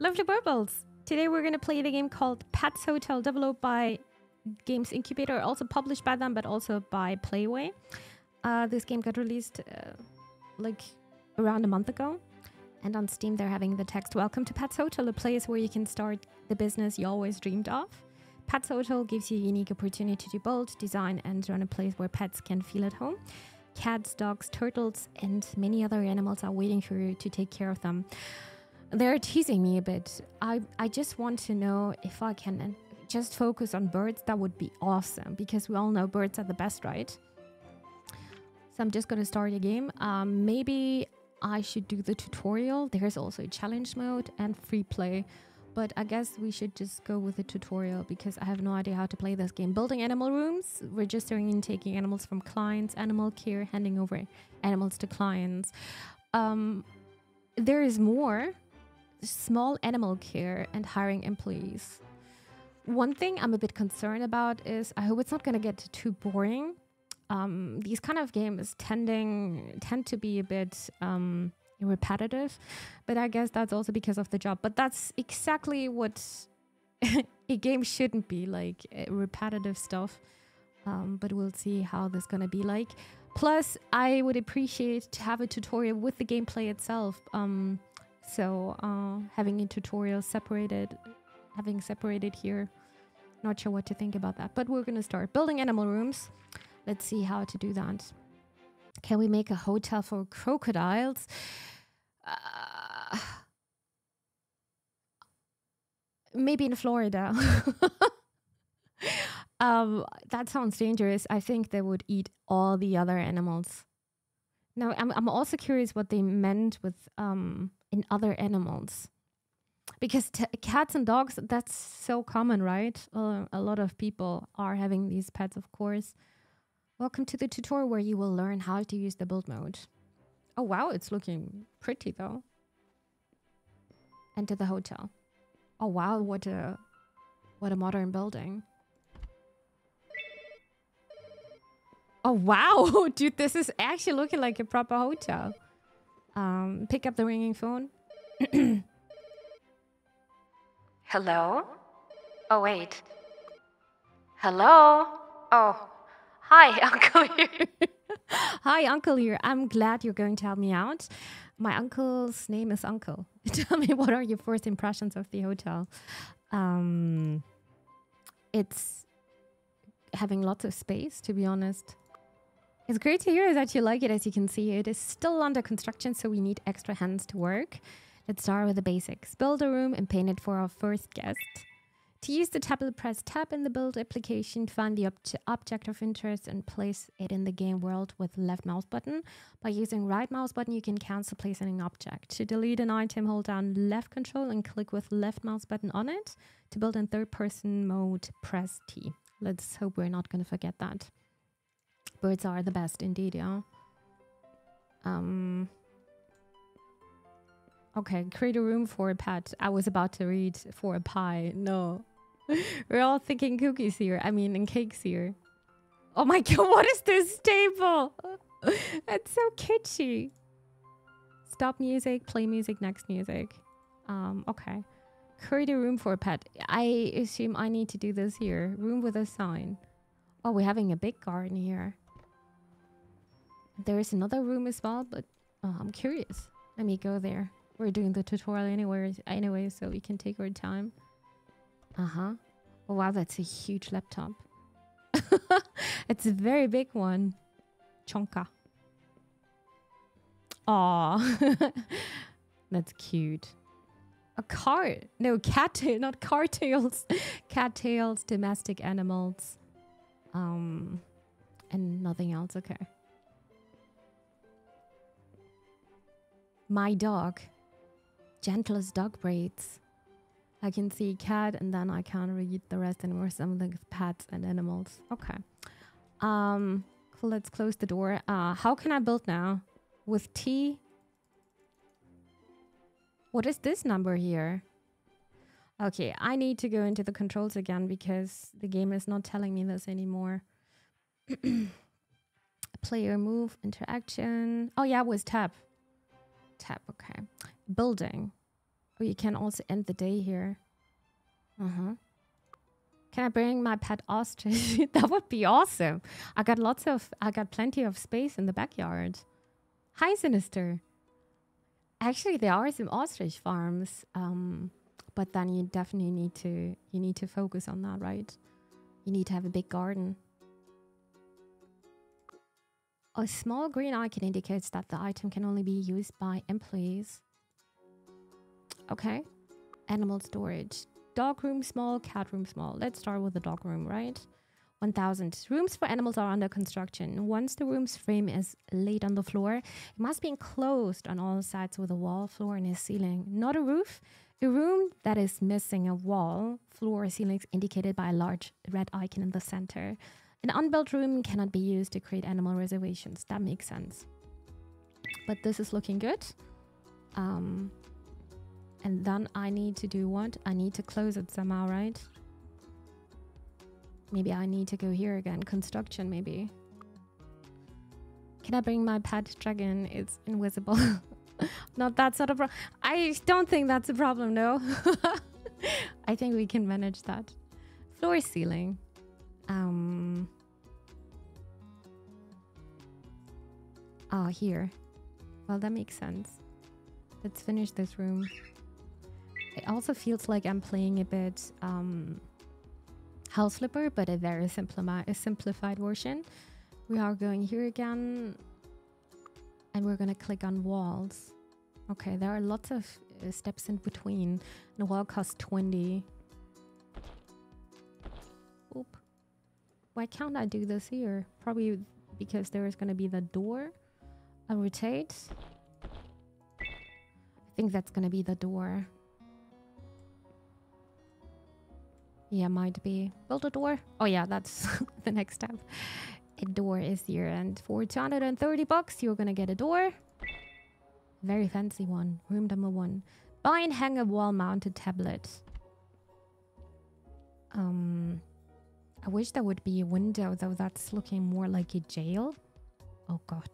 Lovely burbles. Today we're going to play the game called Pets Hotel, developed by Games Incubator, also published by them, but also by Playway. Uh, this game got released uh, like around a month ago. And on Steam, they're having the text Welcome to Pets Hotel, a place where you can start the business you always dreamed of. Pets Hotel gives you a unique opportunity to build, design, and run a place where pets can feel at home. Cats, dogs, turtles, and many other animals are waiting for you to take care of them. They're teasing me a bit. I, I just want to know if I can just focus on birds. That would be awesome because we all know birds are the best, right? So I'm just gonna start a game. Um, maybe I should do the tutorial. There's also a challenge mode and free play. But I guess we should just go with the tutorial because I have no idea how to play this game. Building animal rooms, registering and taking animals from clients, animal care, handing over animals to clients. Um, there is more small animal care and hiring employees. One thing I'm a bit concerned about is I hope it's not going to get too boring. Um, these kind of games tending tend to be a bit um, repetitive, but I guess that's also because of the job. But that's exactly what a game shouldn't be like uh, repetitive stuff. Um, but we'll see how this is gonna be like. Plus, I would appreciate to have a tutorial with the gameplay itself. Um, so uh, having a tutorial separated, having separated here, not sure what to think about that. But we're gonna start building animal rooms. Let's see how to do that. Can we make a hotel for crocodiles? Uh, maybe in Florida. um, that sounds dangerous. I think they would eat all the other animals. Now, I'm, I'm also curious what they meant with um, in other animals. Because cats and dogs, that's so common, right? Uh, a lot of people are having these pets, of course. Welcome to the tutorial where you will learn how to use the build mode. Oh wow, it's looking pretty though. Enter the hotel. Oh wow, what a what a modern building. Oh wow, dude, this is actually looking like a proper hotel. Um, pick up the ringing phone. Hello? Oh, wait. Hello? Oh, hi, Uncle here. Hi, Uncle here. I'm glad you're going to help me out. My uncle's name is Uncle. Tell me, what are your first impressions of the hotel? Um, it's having lots of space, to be honest. It's great to hear that you like it. As you can see, it is still under construction, so we need extra hands to work. Let's start with the basics. Build a room and paint it for our first guest. To use the tablet, press tab in the build application, to find the obje object of interest and place it in the game world with left mouse button. By using right mouse button, you can cancel placing an object. To delete an item, hold down left control and click with left mouse button on it. To build in third person mode, press T. Let's hope we're not going to forget that. Birds are the best indeed, yeah. Um, okay, create a room for a pet. I was about to read for a pie. No. We're all thinking cookies here. I mean, and cakes here. Oh my god, what is this table? It's so kitschy. Stop music, play music, next music. Um, okay. Create a room for a pet. I assume I need to do this here. Room with a sign. Oh, we're having a big garden here. There is another room as well, but oh, I'm curious. Let me go there. We're doing the tutorial anyway, anyway, so we can take our time. Uh-huh. Oh, wow, that's a huge laptop. it's a very big one. Chonka. Aw. that's cute. A car. No, cat not car tails. cat tails, domestic animals. Um, and nothing else. Okay. My dog. Gentlest dog breeds. I can see cat and then I can't read the rest anymore. Some of the pets and animals. Okay. Um, let's close the door. Uh, how can I build now? With T? What is this number here? Okay, I need to go into the controls again because the game is not telling me this anymore. Player move, interaction. Oh yeah, it was tab. Tab, okay. Building. Oh, you can also end the day here. Uh-huh. Can I bring my pet ostrich? that would be awesome. I got lots of I got plenty of space in the backyard. Hi Sinister. Actually there are some ostrich farms. Um but then you definitely need to you need to focus on that, right? You need to have a big garden. A small green icon indicates that the item can only be used by employees. Okay. Animal storage. Dog room small, cat room small. Let's start with the dog room, right? 1000. Rooms for animals are under construction. Once the room's frame is laid on the floor, it must be enclosed on all sides with a wall, floor, and a ceiling. Not a roof. A room that is missing a wall, floor, or ceiling is indicated by a large red icon in the center. An unbuilt room cannot be used to create animal reservations. That makes sense. But this is looking good. Um, and then I need to do what? I need to close it somehow, right? Maybe I need to go here again. Construction, maybe. Can I bring my pet dragon? It's invisible. Not that sort of problem. I don't think that's a problem, no. I think we can manage that. Floor ceiling. Um. Ah, here. Well, that makes sense. Let's finish this room. It also feels like I'm playing a bit um, House Flipper, but a very simplified, a simplified version. We are going here again, and we're gonna click on walls. Okay, there are lots of uh, steps in between. The wall costs 20. Oop. Why can't I do this here? Probably because there is gonna be the door. Rotate. I think that's gonna be the door. Yeah, might be. Build a door. Oh yeah, that's the next step. A door is here and for 230 bucks you're gonna get a door. Very fancy one. Room number one. Buy and hang a wall-mounted tablet. Um, I wish there would be a window though. That's looking more like a jail. Oh god.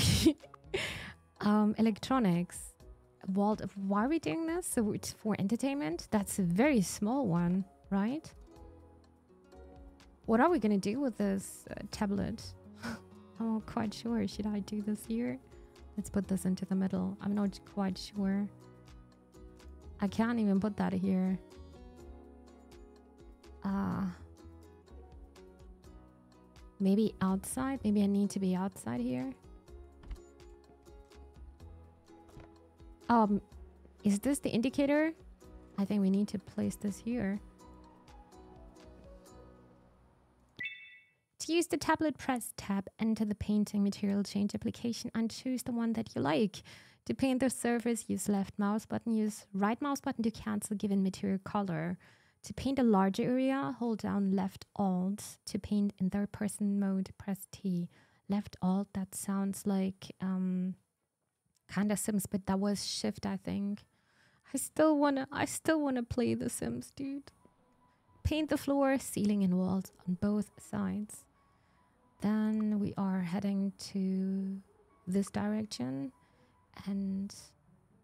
um, electronics. Walled why are we doing this? So it's for entertainment? That's a very small one right? What are we gonna do with this uh, tablet? I'm not quite sure. Should i do this here? Let's put this into the middle. I'm not quite sure. I can't even put that here. Uh maybe outside? Maybe i need to be outside here Um, is this the indicator? I think we need to place this here. To use the tablet, press tab, enter the painting material change application and choose the one that you like. To paint the surface, use left mouse button, use right mouse button to cancel given material color. To paint a larger area, hold down left alt. To paint in third person mode, press T. Left alt, that sounds like um, kind of Sims, but that was Shift, I think. I still wanna, I still wanna play The Sims, dude. Paint the floor, ceiling, and walls on both sides. Then we are heading to this direction, and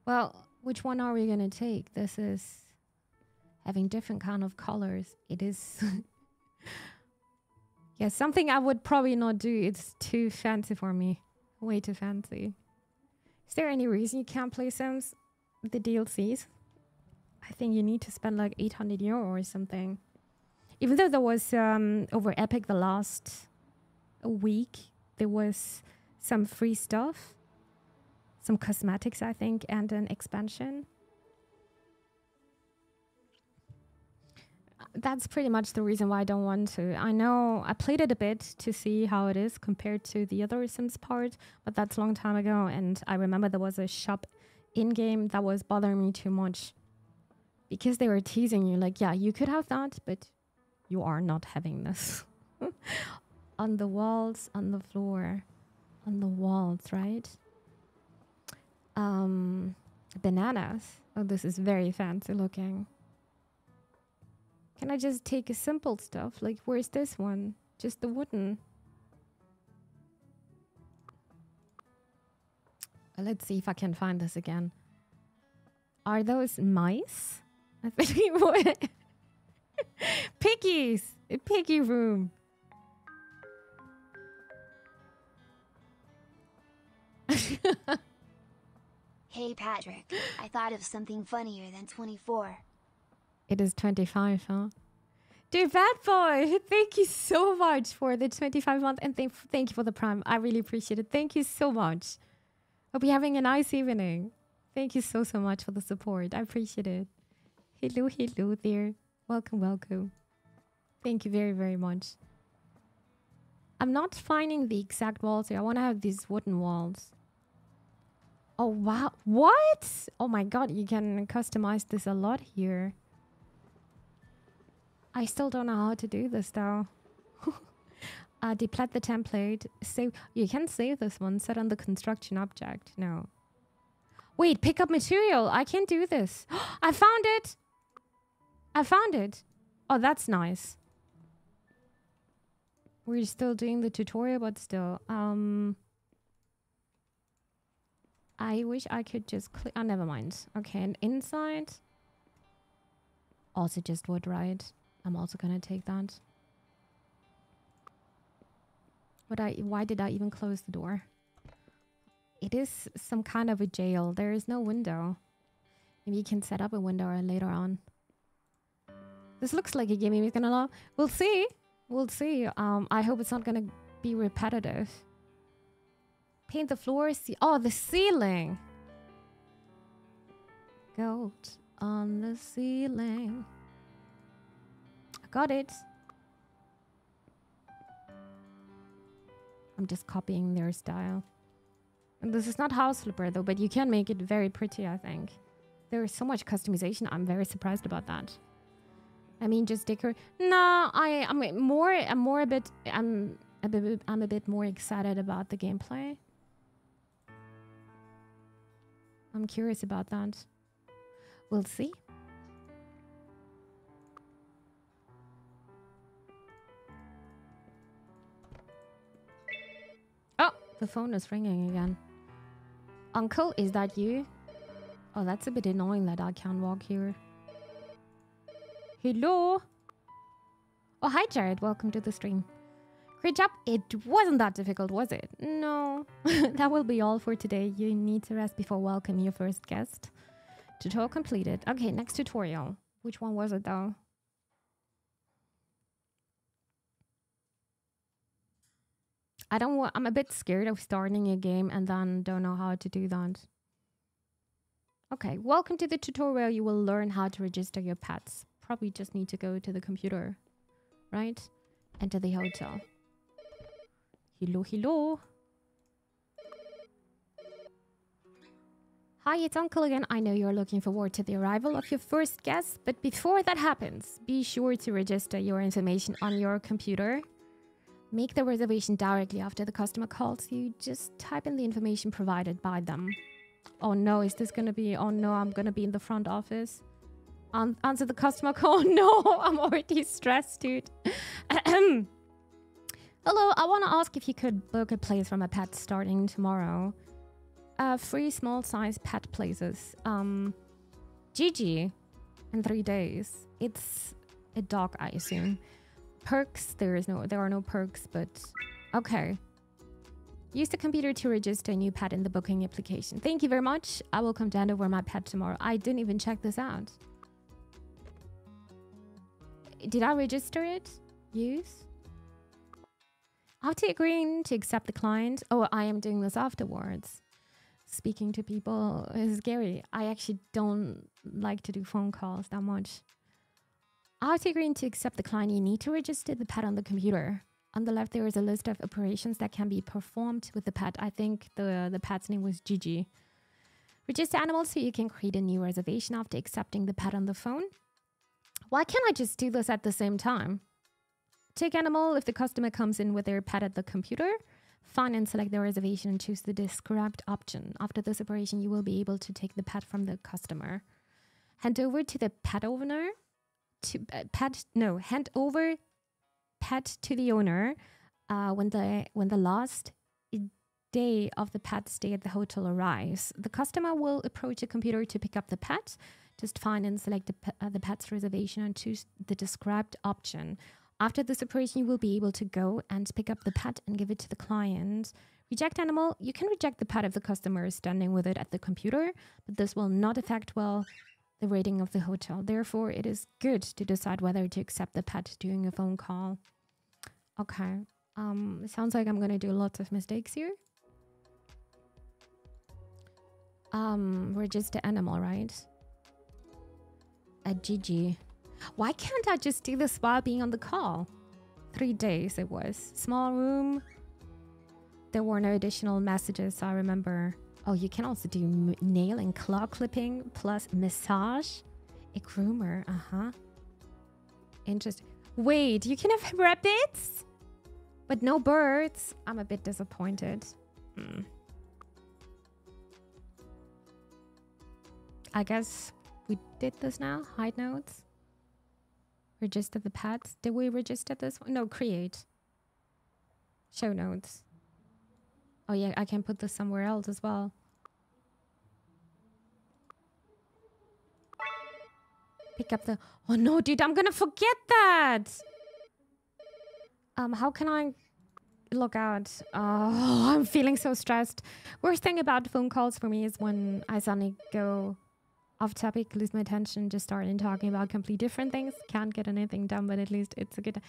well, which one are we gonna take? This is having different kind of colors. It is. yeah, something I would probably not do. It's too fancy for me. Way too fancy. Is there any reason you can't play Sims? The DLCs? I think you need to spend like 800 euro or something. Even though there was um, over Epic the last week, there was some free stuff, some cosmetics, I think, and an expansion. That's pretty much the reason why I don't want to. I know I played it a bit to see how it is compared to the other Sims part, but that's a long time ago. And I remember there was a shop in game that was bothering me too much because they were teasing you, like, yeah, you could have that, but you are not having this. on the walls, on the floor, on the walls, right? Um, bananas. Oh, this is very fancy looking. Can I just take a simple stuff? Like, where's this one? Just the wooden. Let's see if I can find this again. Are those mice? I think what? Piggies! A piggy room. Hey Patrick, I thought of something funnier than 24. It is 25, huh? Dear bad boy, thank you so much for the 25 month and thank, thank you for the prime. I really appreciate it. Thank you so much. Hope you're having a nice evening. Thank you so, so much for the support. I appreciate it. Hello, hello there. Welcome, welcome. Thank you very, very much. I'm not finding the exact walls here. I want to have these wooden walls. Oh, wow. What? Oh my god, you can customize this a lot here. I still don't know how to do this though. uh, deplet the template. Save. You can save this one. Set on the construction object. No. Wait, pick up material. I can't do this. I found it. I found it. Oh, that's nice. We're still doing the tutorial, but still. Um. I wish I could just click. Oh, never mind. Okay, and inside. Also just wood, right? I'm also gonna take that. But I, why did I even close the door? It is some kind of a jail. There is no window. Maybe you can set up a window later on. This looks like a game you're gonna love. We'll see. We'll see. Um, I hope it's not gonna be repetitive. Paint the floors. Oh, the ceiling. Gold on the ceiling. Got it. I'm just copying their style. And this is not house flipper though, but you can make it very pretty, I think. There is so much customization. I'm very surprised about that. I mean, just decor. No, I, I'm more, I'm more a bit, I'm a bit, I'm a bit more excited about the gameplay. I'm curious about that. We'll see. The phone is ringing again. Uncle, is that you? Oh, that's a bit annoying that I can't walk here. Hello? Oh, hi, Jared. Welcome to the stream. Great job. It wasn't that difficult, was it? No. that will be all for today. You need to rest before welcoming your first guest. Tutorial completed. Okay, next tutorial. Which one was it though? I don't I'm a bit scared of starting a game and then don't know how to do that. Okay, welcome to the tutorial. You will learn how to register your pets. Probably just need to go to the computer, right? Enter the hotel. Hello, hello. Hi, it's Uncle again. I know you're looking forward to the arrival of your first guest, but before that happens, be sure to register your information on your computer. Make the reservation directly after the customer calls you. Just type in the information provided by them. Oh no, is this gonna be... Oh no, I'm gonna be in the front office. An answer the customer call. No, I'm already stressed, dude. Hello, I want to ask if you could book a place from a pet starting tomorrow. Uh, three small size pet places. Um, Gigi in three days. It's a dog, I assume. Perks, there is no, there are no perks, but okay. Use the computer to register a new pet in the booking application. Thank you very much. I will come down to over my pet tomorrow. I didn't even check this out. Did I register it? Use? After agreeing to accept the client, oh, I am doing this afterwards. Speaking to people is scary. I actually don't like to do phone calls that much. After agreeing to accept the client, you need to register the pet on the computer. On the left, there is a list of operations that can be performed with the pet. I think the, the pet's name was Gigi. Register animals so you can create a new reservation after accepting the pet on the phone. Why can't I just do this at the same time? Take animal if the customer comes in with their pet at the computer. Find and select the reservation and choose the described option. After this operation, you will be able to take the pet from the customer. Hand over to the pet owner. To uh, pet no, hand over pet to the owner uh, when the when the last day of the pet stay at the hotel arrives, the customer will approach a computer to pick up the pet. Just find and select the, uh, the pet's reservation and choose the described option. After this operation, you will be able to go and pick up the pet and give it to the client. Reject animal, you can reject the pet if the customer is standing with it at the computer, but this will not affect well the rating of the hotel. Therefore, it is good to decide whether to accept the pet during a phone call. Okay. Um, sounds like I'm gonna do lots of mistakes here. Um, register animal, right? A Gigi. Why can't I just do this while being on the call? Three days it was. Small room. There were no additional messages, I remember. Oh, you can also do nail and claw clipping plus massage. A groomer, uh huh. Interesting. Wait, you can have rabbits? But no birds. I'm a bit disappointed. Hmm. I guess we did this now. Hide notes. Register the pets. Did we register this one? No, create. Show notes. Oh yeah, I can put this somewhere else as well. Pick up the. Oh no, dude, I'm gonna forget that. Um, how can I log out? Oh, I'm feeling so stressed. Worst thing about phone calls for me is when I suddenly go off topic, lose my attention, just start in talking about completely different things. Can't get anything done, but at least it's a good.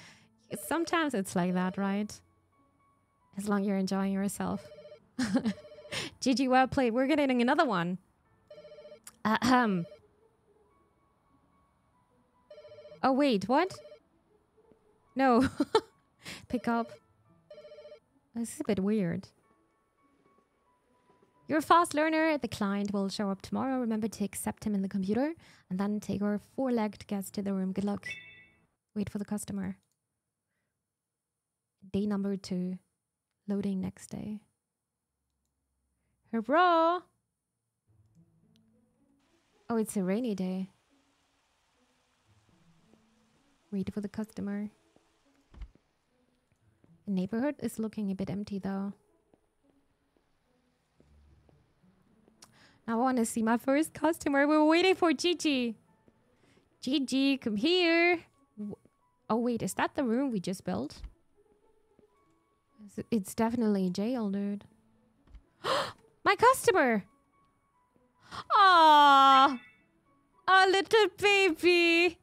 Sometimes it's like that, right? As long as you're enjoying yourself. GG, well played. We're getting another one. Ahem. Oh, wait, what? No. Pick up. This is a bit weird. You're a fast learner. The client will show up tomorrow. Remember to accept him in the computer and then take our four legged guest to the room. Good luck. Wait for the customer. Day number two. Loading next day. Hurrah! Oh, it's a rainy day. Wait for the customer. The neighborhood is looking a bit empty though. Now I want to see my first customer. We're waiting for Gigi. Gigi, come here. Oh wait, is that the room we just built? It's definitely jail, dude. my customer. Aww. A little baby.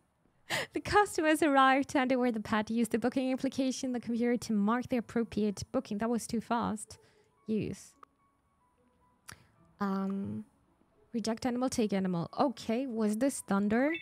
The customers arrived and where the pet used the booking application the computer to mark the appropriate booking. That was too fast. Use. Um, reject animal, take animal. Okay, was this thunder?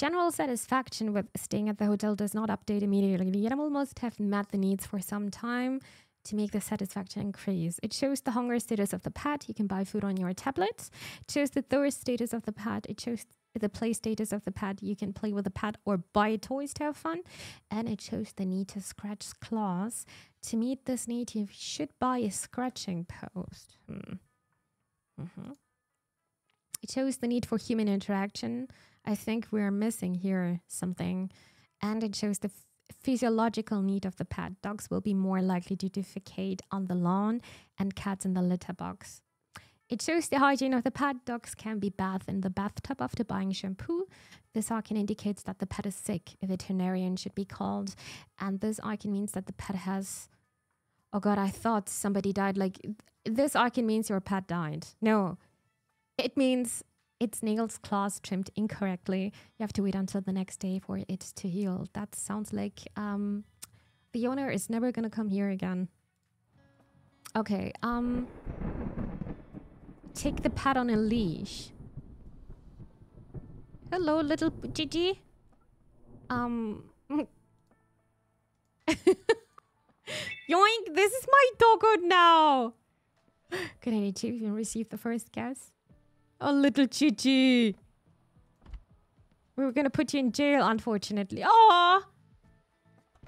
General satisfaction with staying at the hotel does not update immediately. The animal must have met the needs for some time to make the satisfaction increase. It shows the hunger status of the pet. You can buy food on your tablet. It shows the thirst status of the pet. It shows the play status of the pet. You can play with the pet or buy toys to have fun. And it shows the need to scratch claws. To meet this need, you should buy a scratching post. Hmm. Mhm. It shows the need for human interaction. I think we're missing here something. And it shows the physiological need of the pet. Dogs will be more likely to defecate on the lawn and cats in the litter box. It shows the hygiene of the pet. Dogs can be bathed in the bathtub after buying shampoo. This icon indicates that the pet is sick. A veterinarian should be called. And this icon means that the pet has. Oh god, I thought somebody died. Like, this icon means your pet died. No, it means its nails, claws trimmed incorrectly. You have to wait until the next day for it to heal. That sounds like um, the owner is never gonna come here again. Okay, um, take the pet on a leash. Hello, little Gigi. Um. Yoink! This is my doggo now. Could I to even receive the first guess? Oh, little Gigi. We were gonna put you in jail, unfortunately. Oh.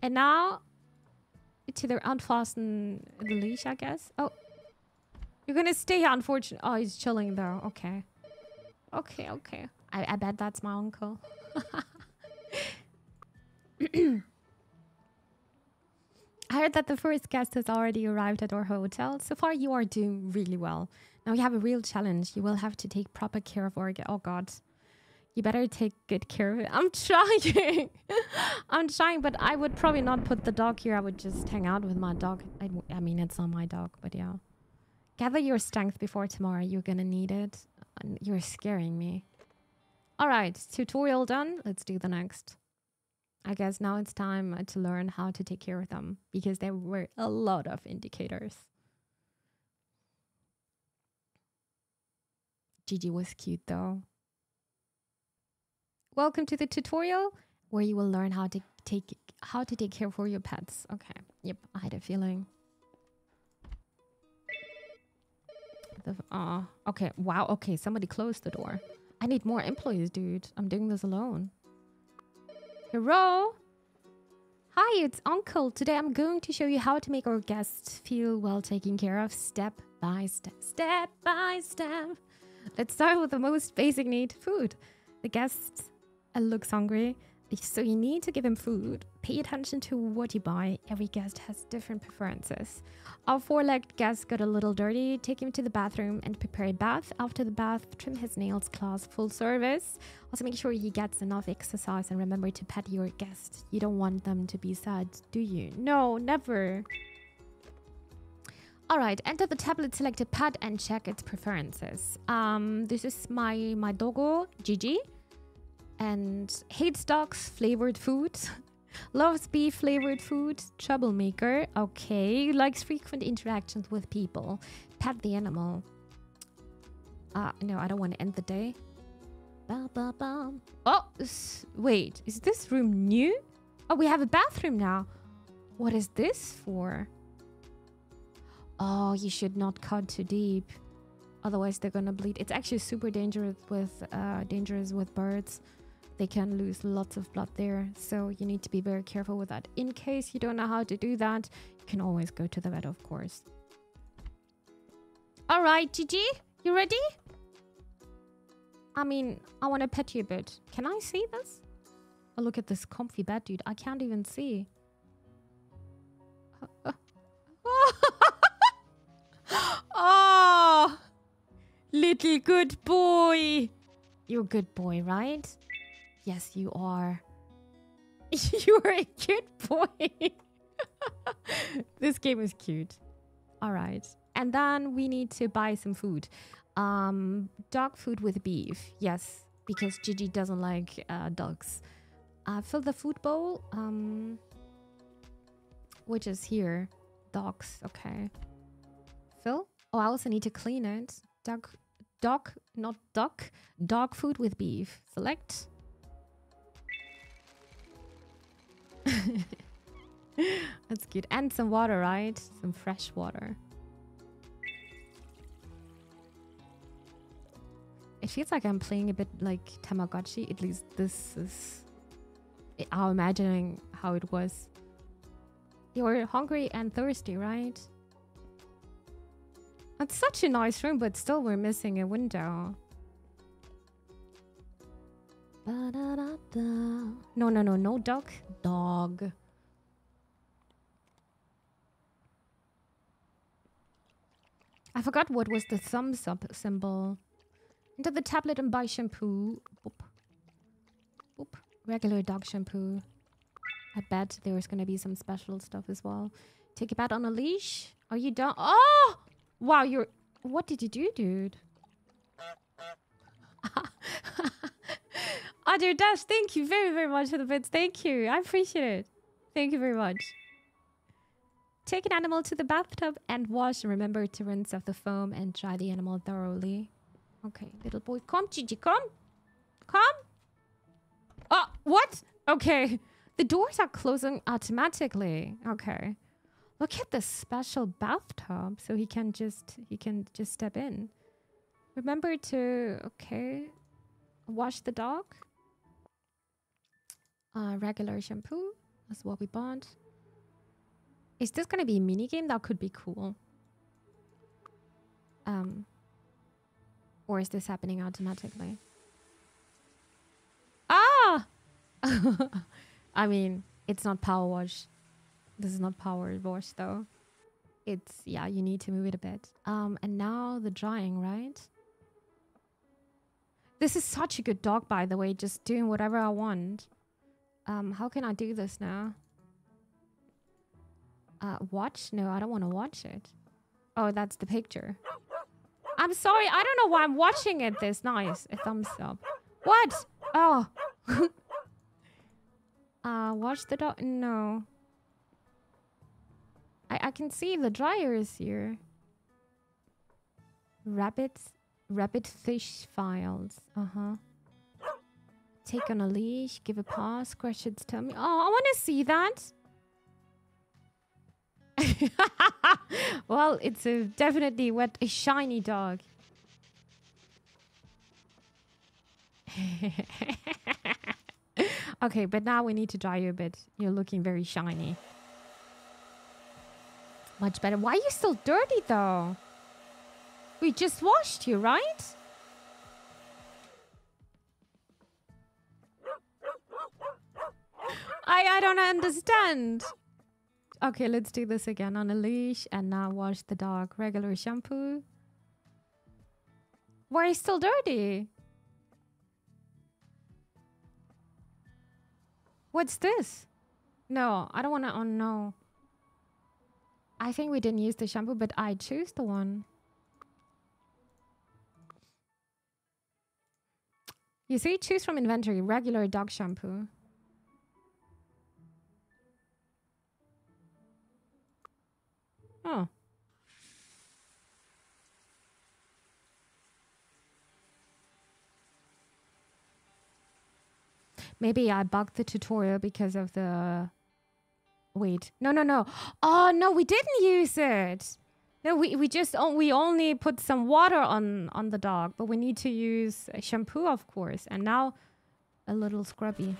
And now to the unfasten the leash, I guess. Oh, you're gonna stay here, unfortunately. Oh, he's chilling though. Okay. Okay, okay. I, I bet that's my uncle. I heard that the first guest has already arrived at our hotel. So far, you are doing really well. Now we have a real challenge. You will have to take proper care of our. Oh God, you better take good care of it. I'm trying. I'm trying, but I would probably not put the dog here. I would just hang out with my dog. I, I mean, it's not my dog, but yeah. Gather your strength before tomorrow. You're gonna need it. You're scaring me. All right, tutorial done. Let's do the next. I guess now it's time to learn how to take care of them because there were a lot of indicators. Gigi was cute though. Welcome to the tutorial where you will learn how to take how to take care for your pets. Okay. Yep, I had a feeling. The uh, okay, wow, okay, somebody closed the door. I need more employees, dude. I'm doing this alone. Hello? Hi, it's Uncle. Today I'm going to show you how to make our guests feel well taken care of step by step. Step by step. Let's start with the most basic need food. The guest uh, looks hungry, so you need to give him food. Pay attention to what you buy. Every guest has different preferences. Our four-legged guest got a little dirty. Take him to the bathroom and prepare a bath. After the bath, trim his nails, claws, full service. Also make sure he gets enough exercise and remember to pet your guest. You don't want them to be sad, do you? No, never. All right, enter the tablet, select a pet and check its preferences. Um, this is my my doggo, Gigi, and hates dogs, flavored food. Loves beef flavored food, troublemaker. Okay, likes frequent interactions with people. Pet the animal. Uh, no, I don't want to end the day. Ba, ba, ba. Oh, wait, is this room new? Oh, we have a bathroom now. What is this for? Oh, you should not cut too deep. Otherwise, they're gonna bleed. It's actually super dangerous with uh, dangerous with birds. They can lose lots of blood there, so you need to be very careful with that. In case you don't know how to do that, you can always go to the vet, of course. All right, Gigi, you ready? I mean, I want to pet you a bit. Can I see this? Oh, look at this comfy bed, dude. I can't even see. oh, little good boy. You're a good boy, right? Yes, you are. you are a good boy. this game is cute. All right. And then we need to buy some food. Um, dog food with beef. Yes, because Gigi doesn't like uh, dogs. Uh, fill the food bowl. Um, which is here. Dogs. Okay. Oh, I also need to clean it. Dog, dog, not duck. Dog food with beef. Select. That's good. And some water, right? Some fresh water. It feels like I'm playing a bit like Tamagotchi. At least this is I'm imagining how it was. You're hungry and thirsty, right? That's such a nice room, but still we're missing a window. No, no, no, no dog. Dog. I forgot what was the thumbs up symbol. Into the tablet and buy shampoo. Boop. Boop. Regular dog shampoo. I bet there's gonna be some special stuff as well. Take a bat on a leash. Are you done? Oh! Wow, you're... What did you do, dude? Ah, Other Dash, thank you very, very much for the bits. Thank you. I appreciate it. Thank you very much. Take an animal to the bathtub and wash. Remember to rinse off the foam and dry the animal thoroughly. Okay, little boy. Come, Gigi, come. Come. Oh, what? Okay. The doors are closing automatically. Okay. Look at this special bathtub. So he can just, he can just step in. Remember to, okay, wash the dog. Uh, regular shampoo. That's what we bought. Is this gonna be a mini game? That could be cool. Um, or is this happening automatically? Ah! I mean, it's not power wash. This is not power wash though. It's yeah, you need to move it a bit. Um, and now the drying, right? This is such a good dog, by the way. Just doing whatever I want. Um, how can I do this now? Uh, watch? No, I don't want to watch it. Oh, that's the picture. I'm sorry. I don't know why I'm watching it this nice. A thumbs up. What? Oh. uh, watch the dog. No. I, I can see the dryer is here. Rabbits. Rabbit fish files. Uh-huh. Take on a leash. Give a paw. Scratch its tummy. Oh, I want to see that. well, it's a definitely wet, a shiny dog. okay, but now we need to dry you a bit. You're looking very shiny. Much better. Why are you still dirty though? We just washed you, right? I I don't understand. Okay, let's do this again on a leash and now wash the dog. Regular shampoo. Why are you still dirty? What's this? No, I don't want to. Oh no. I think we didn't use the shampoo, but I choose the one. You see, choose from inventory regular dog shampoo. Oh. Maybe I bugged the tutorial because of the... Wait. No, no, no. Oh, no, we didn't use it. No, we, we just we only put some water on on the dog, but we need to use shampoo, of course. And now a little scrubby.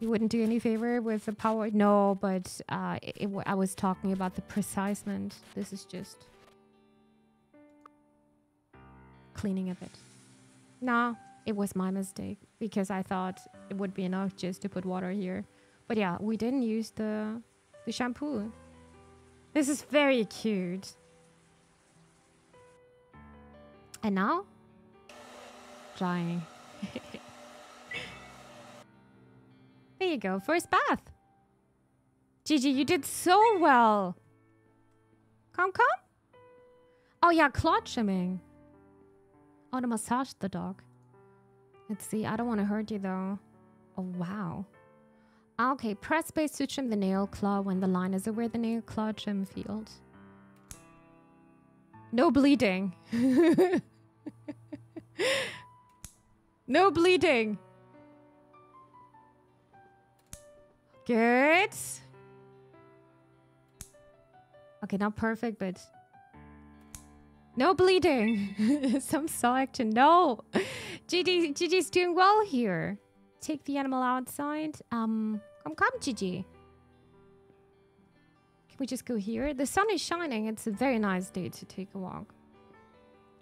You wouldn't do any favor with the power? No, but uh, it, it, I was talking about the precisement. This is just cleaning a bit. No, it was my mistake because I thought it would be enough just to put water here. But yeah, we didn't use the the shampoo. This is very cute. And now? Drying. there you go, first bath. Gigi, you did so well. Come, come. Oh yeah, claw trimming. Oh, to massage the dog. Let's see, I don't want to hurt you though. Oh, wow. Ah, okay, press space to trim the nail claw when the line is over the nail claw trim field. No bleeding. no bleeding. Good. Okay, not perfect, but... No bleeding. Some saw action. No. GG, GG's doing well here take the animal outside. Um, come, come, Gigi. Can we just go here? The sun is shining. It's a very nice day to take a walk.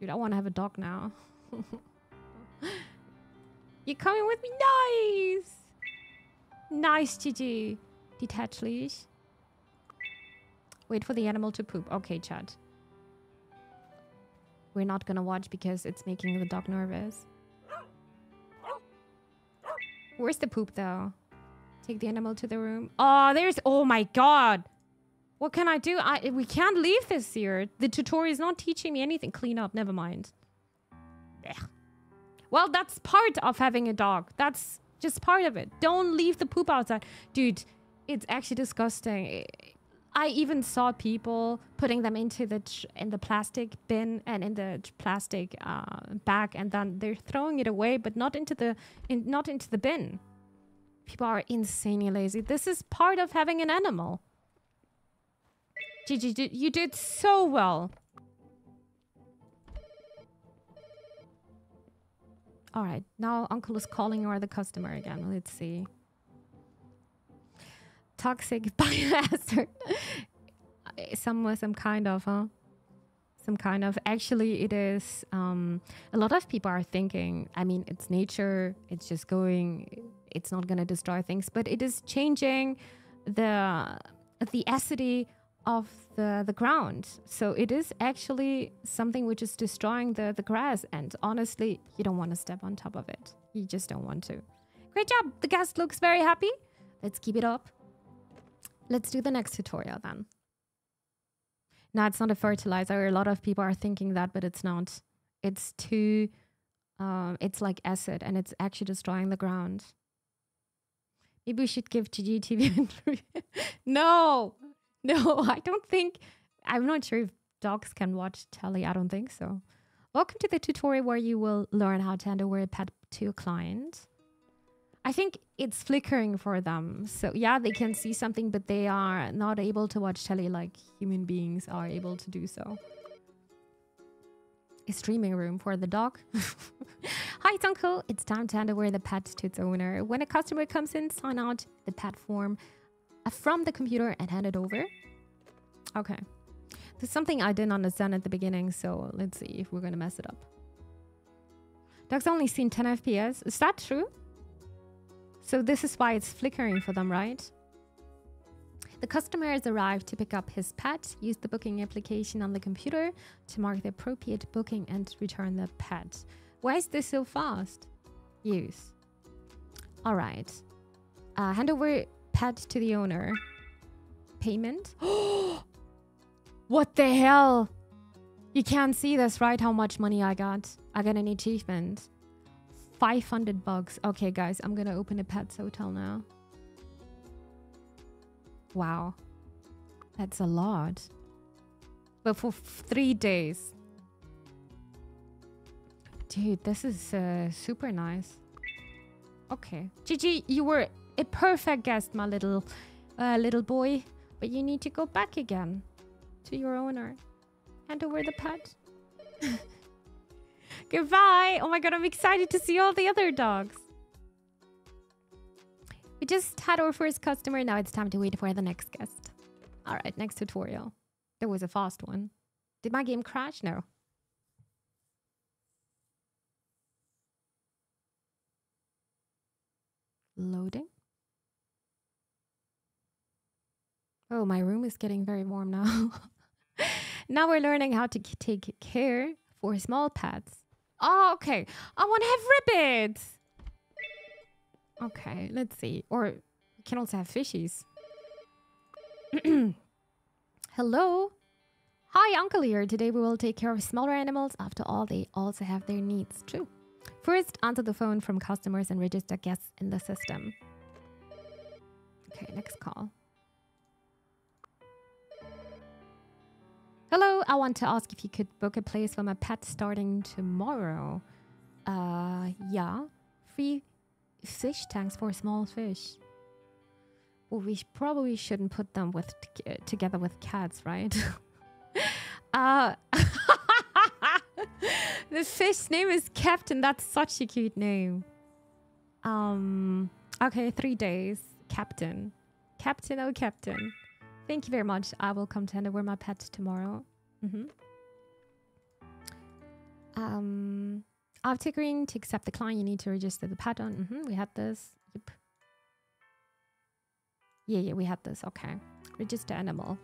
Dude, I want to have a dog now. you coming with me? Nice! Nice, Gigi. Detach leash. Wait for the animal to poop. Okay, Chad. We're not gonna watch because it's making the dog nervous. Where's the poop though? Take the animal to the room. Oh, there's... Oh my god. What can I do? I We can't leave this here. The tutorial is not teaching me anything. Clean up. Never mind. Ugh. Well, that's part of having a dog. That's just part of it. Don't leave the poop outside. Dude, it's actually disgusting. I even saw people putting them into the in the plastic bin and in the plastic uh, bag, and then they're throwing it away, but not into the in, not into the bin. People are insanely lazy. This is part of having an animal. Gigi, you did so well. All right, now Uncle is calling or the customer again. Let's see toxic biohazard. some some kind of, huh? some kind of actually it is um a lot of people are thinking i mean it's nature it's just going it's not going to destroy things but it is changing the the acidity of the the ground. So it is actually something which is destroying the the grass and honestly you don't want to step on top of it. You just don't want to. Great job! The guest looks very happy. Let's keep it up let's do the next tutorial then no, it's not a fertilizer. A lot of people are thinking that, but it's not. It's too, um, it's like acid and it's actually destroying the ground. Maybe we should give Gigi TV no, no, I don't think, I'm not sure if dogs can watch telly. I don't think so. Welcome to the tutorial where you will learn how to hand over a pet to a client. I think it's flickering for them. So yeah, they can see something, but they are not able to watch telly like human beings are able to do so. A streaming room for the dog. Hi, it's Uncle. It's time to hand over the pet to its owner. When a customer comes in, sign out the pet form uh, from the computer and hand it over. Okay. There's something I didn't understand at the beginning, so let's see if we're gonna mess it up. Dog's only seen 10 FPS. Is that true? So this is why it's flickering for them, right? The customer has arrived to pick up his pet. Use the booking application on the computer to mark the appropriate booking and return the pet. Why is this so fast? Use. All right. Uh, hand over pet to the owner. Payment. what the hell? You can't see this, right? How much money I got. I got an achievement. 500 bucks. Okay, guys, I'm gonna open a Pets Hotel now. Wow. That's a lot. But for three days. Dude, this is uh, super nice. Okay. Gigi, you were a perfect guest, my little uh, little boy. But you need to go back again to your owner. Hand over the pet. Goodbye. Oh my god, I'm excited to see all the other dogs. We just had our first customer. Now it's time to wait for the next guest. All right, next tutorial. There was a fast one. Did my game crash? No. Loading. Oh, my room is getting very warm now. now we're learning how to take care for small pets. Oh, okay. I want to have rabbits. Okay, let's see. Or we can also have fishies. Hello. Hi, Uncle here. Today we will take care of smaller animals. After all, they also have their needs too. First, answer the phone from customers and register guests in the system. Okay, next call. Hello, I want to ask if you could book a place for my pet starting tomorrow. Uh, yeah. Free fish tanks for small fish. Well, we probably shouldn't put them with together with cats, right? uh, the fish name is Captain. That's such a cute name. Um, okay, three days. Captain. Captain, oh, Captain. Thank you very much. I will come to over my pet tomorrow. Mm-hmm. Um, after agreeing to accept the client, you need to register the pet on. Mm-hmm. We had this. Yep. Yeah, yeah, we had this. Okay. Register animal.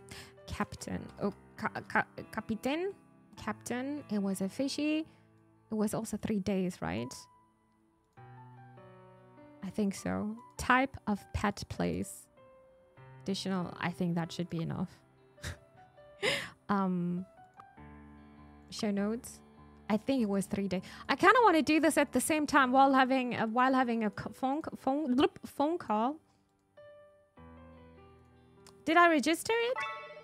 Captain. Oh, ca ca captain. Captain. It was a fishy. It was also three days, right? I think so. Type of pet place additional, I think that should be enough. um, show notes. I think it was three days. I kind of want to do this at the same time while having a, while having a phone phone phone call. Did I register it?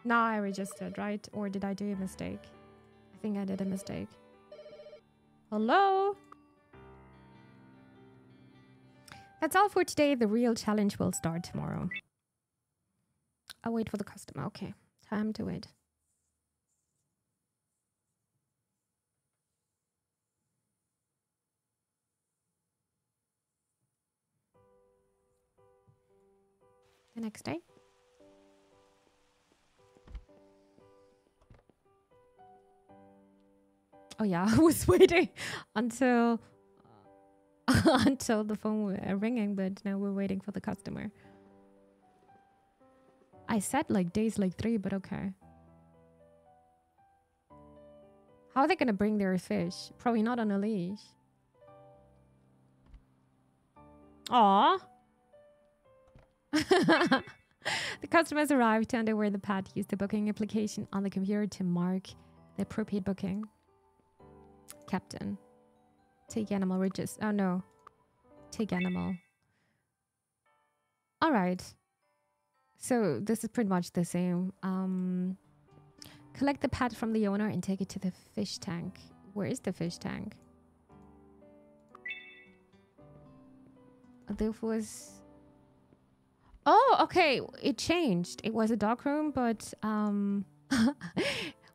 No, I registered, right? Or did I do a mistake? I think I did a mistake. Hello? That's all for today. The real challenge will start tomorrow. I'll wait for the customer. Okay, time to wait. The next day. Oh yeah, I was waiting until until the phone was ringing, but now we're waiting for the customer. I said like days like three, but okay. How are they gonna bring their fish? Probably not on a leash. Aw. the customers arrived and where the pad used the booking application on the computer to mark the appropriate booking. Captain. Take animal register. Oh no. Take animal. Alright. So this is pretty much the same. Um collect the pad from the owner and take it to the fish tank. Where is the fish tank? There was Oh, okay. It changed. It was a dark room, but um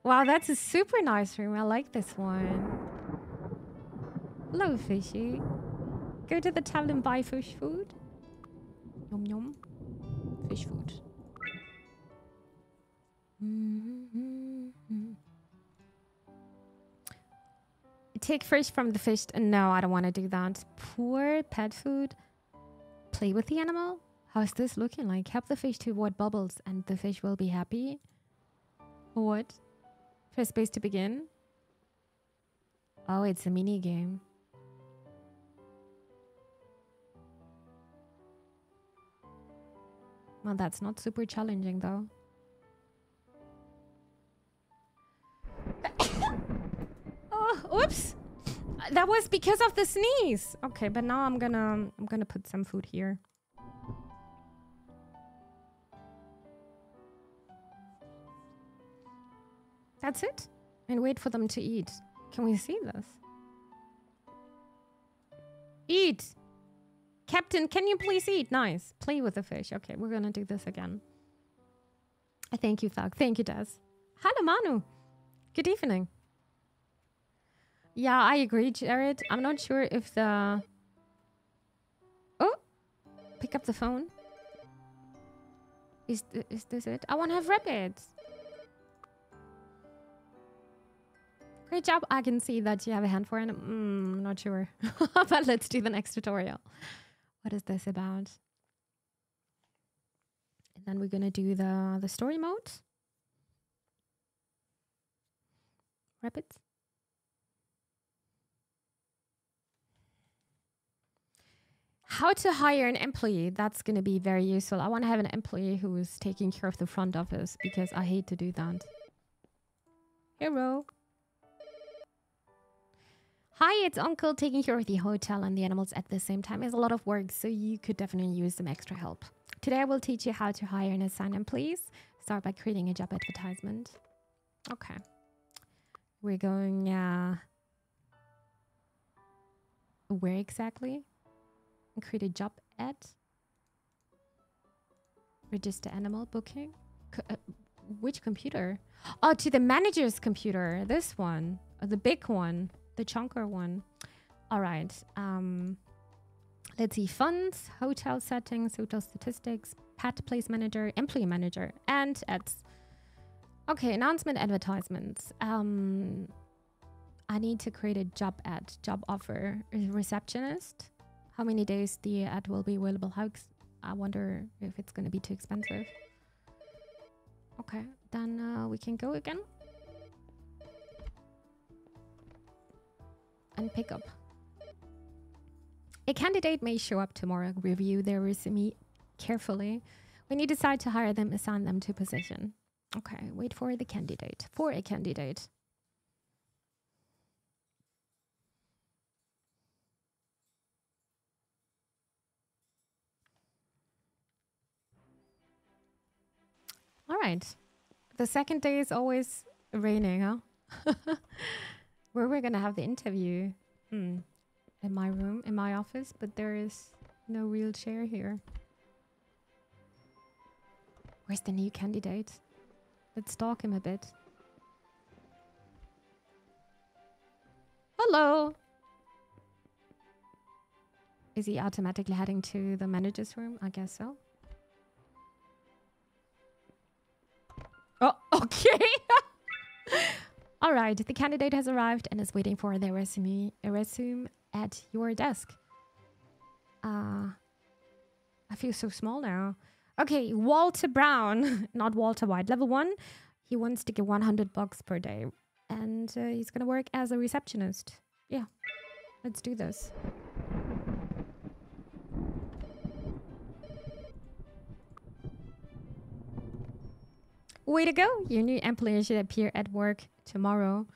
Wow, that's a super nice room. I like this one. Hello, fishy. Go to the tavern and buy fish food. Yum yum. Fish food. Take fish from the fish. No, I don't want to do that. Poor pet food. Play with the animal. How is this looking like? Help the fish to avoid bubbles and the fish will be happy. What? Press space to begin. Oh, it's a mini game. Well, that's not super challenging though. oh, oops. That was because of the sneeze. Okay, but now I'm gonna I'm gonna put some food here. That's it. And wait for them to eat. Can we see this? Eat! Captain, can you please eat? Nice. Play with the fish. Okay, we're gonna do this again. Thank you, Thug. Thank you, Des. Hello, Manu. Good evening. Yeah, I agree, Jared. I'm not sure if the... Oh! Pick up the phone. Is, th is this it? I want to have rabbits. Great job. I can see that you have a hand for it. Mm, not sure. but let's do the next tutorial. What is this about? And then we're going to do the, the story mode. Rabbits. How to hire an employee. That's going to be very useful. I want to have an employee who is taking care of the front office because I hate to do that. Hero. Hi, it's Uncle taking care of the hotel and the animals at the same time. It's a lot of work, so you could definitely use some extra help. Today I will teach you how to hire and assign employees. Start by creating a job advertisement. Okay. We're going, uh... Where exactly? Create a job ad. Register animal booking. Uh, which computer? Oh, to the manager's computer. This one. Oh, the big one the chunker one. All right. Um, let's see. Funds, hotel settings, hotel statistics, pet place manager, employee manager, and ads. Okay, announcement advertisements. Um, I need to create a job ad, job offer, receptionist. How many days the ad will be available? How I wonder if it's going to be too expensive. Okay, then uh, we can go again. And pick up. A candidate may show up tomorrow, review their resume carefully. When you decide to hire them, assign them to position. Okay, wait for the candidate. For a candidate. All right. The second day is always raining, huh? Where we're gonna have the interview? Hmm. In my room, in my office, but there is no real chair here. Where's the new candidate? Let's stalk him a bit. Hello! Is he automatically heading to the manager's room? I guess so. Oh, okay. All right, the candidate has arrived and is waiting for their resume, resume at your desk. Uh, I feel so small now. Okay, Walter Brown, not Walter White, level one. He wants to get 100 bucks per day, and uh, he's gonna work as a receptionist. Yeah, let's do this. Way to go! Your new employer should appear at work tomorrow.